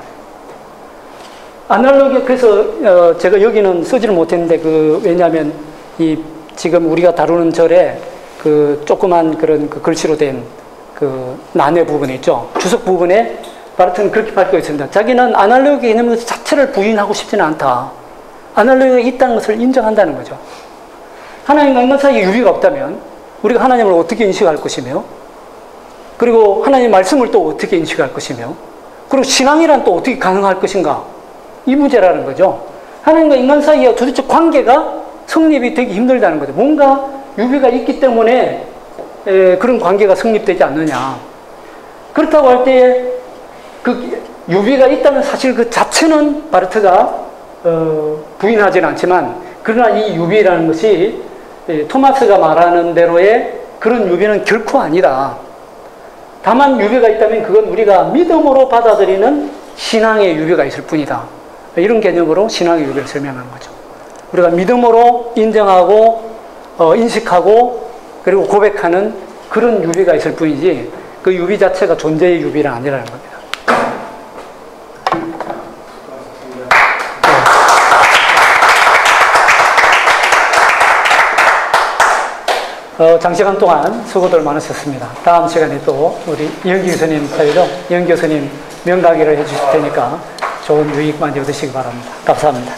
analogia 그래서 어 제가 여기는 쓰지를 못했는데 그 왜냐하면 이 지금 우리가 다루는 절에 그 조그만 그런 그 글씨로 된 그 난해 부분이 있죠. 주석 부분에 바르트는 그렇게 밝히고 있습니다. 자기는 아날로그 개념 자체를 부인하고 싶지는 않다. 아날로그가 있다는 것을 인정한다는 거죠. 하나님과 인간 사이에 유리가 없다면 우리가 하나님을 어떻게 인식할 것이며 그리고 하나님 말씀을 또 어떻게 인식할 것이며 그리고 신앙이란 또 어떻게 가능할 것인가 이 문제라는 거죠. 하나님과 인간 사이에 도대체 관계가 성립이 되기 힘들다는 거죠. 뭔가 유비가 있기 때문에 에, 그런 관계가 성립되지 않느냐. 그렇다고 할 때에 그 유비가 있다는 사실 그 자체는 바르트가 어, 부인하지는 않지만 그러나 이 유비라는 것이 예, 토마스가 말하는 대로의 그런 유비는 결코 아니다. 다만 유비가 있다면 그건 우리가 믿음으로 받아들이는 신앙의 유비가 있을 뿐이다. 이런 개념으로 신앙의 유비를 설명하는 거죠. 우리가 믿음으로 인정하고 어, 인식하고 그리고 고백하는 그런 유비가 있을 뿐이지 그 유비 자체가 존재의 유비는 아니라는 겁니다. 어, 장시간 동안 수고들 많으셨습니다. 다음 시간에 또 우리 이영기 교수님 저희도 이영 교수님 명강의를 해주실 테니까 좋은 유익 많이 얻으시기 바랍니다. 감사합니다.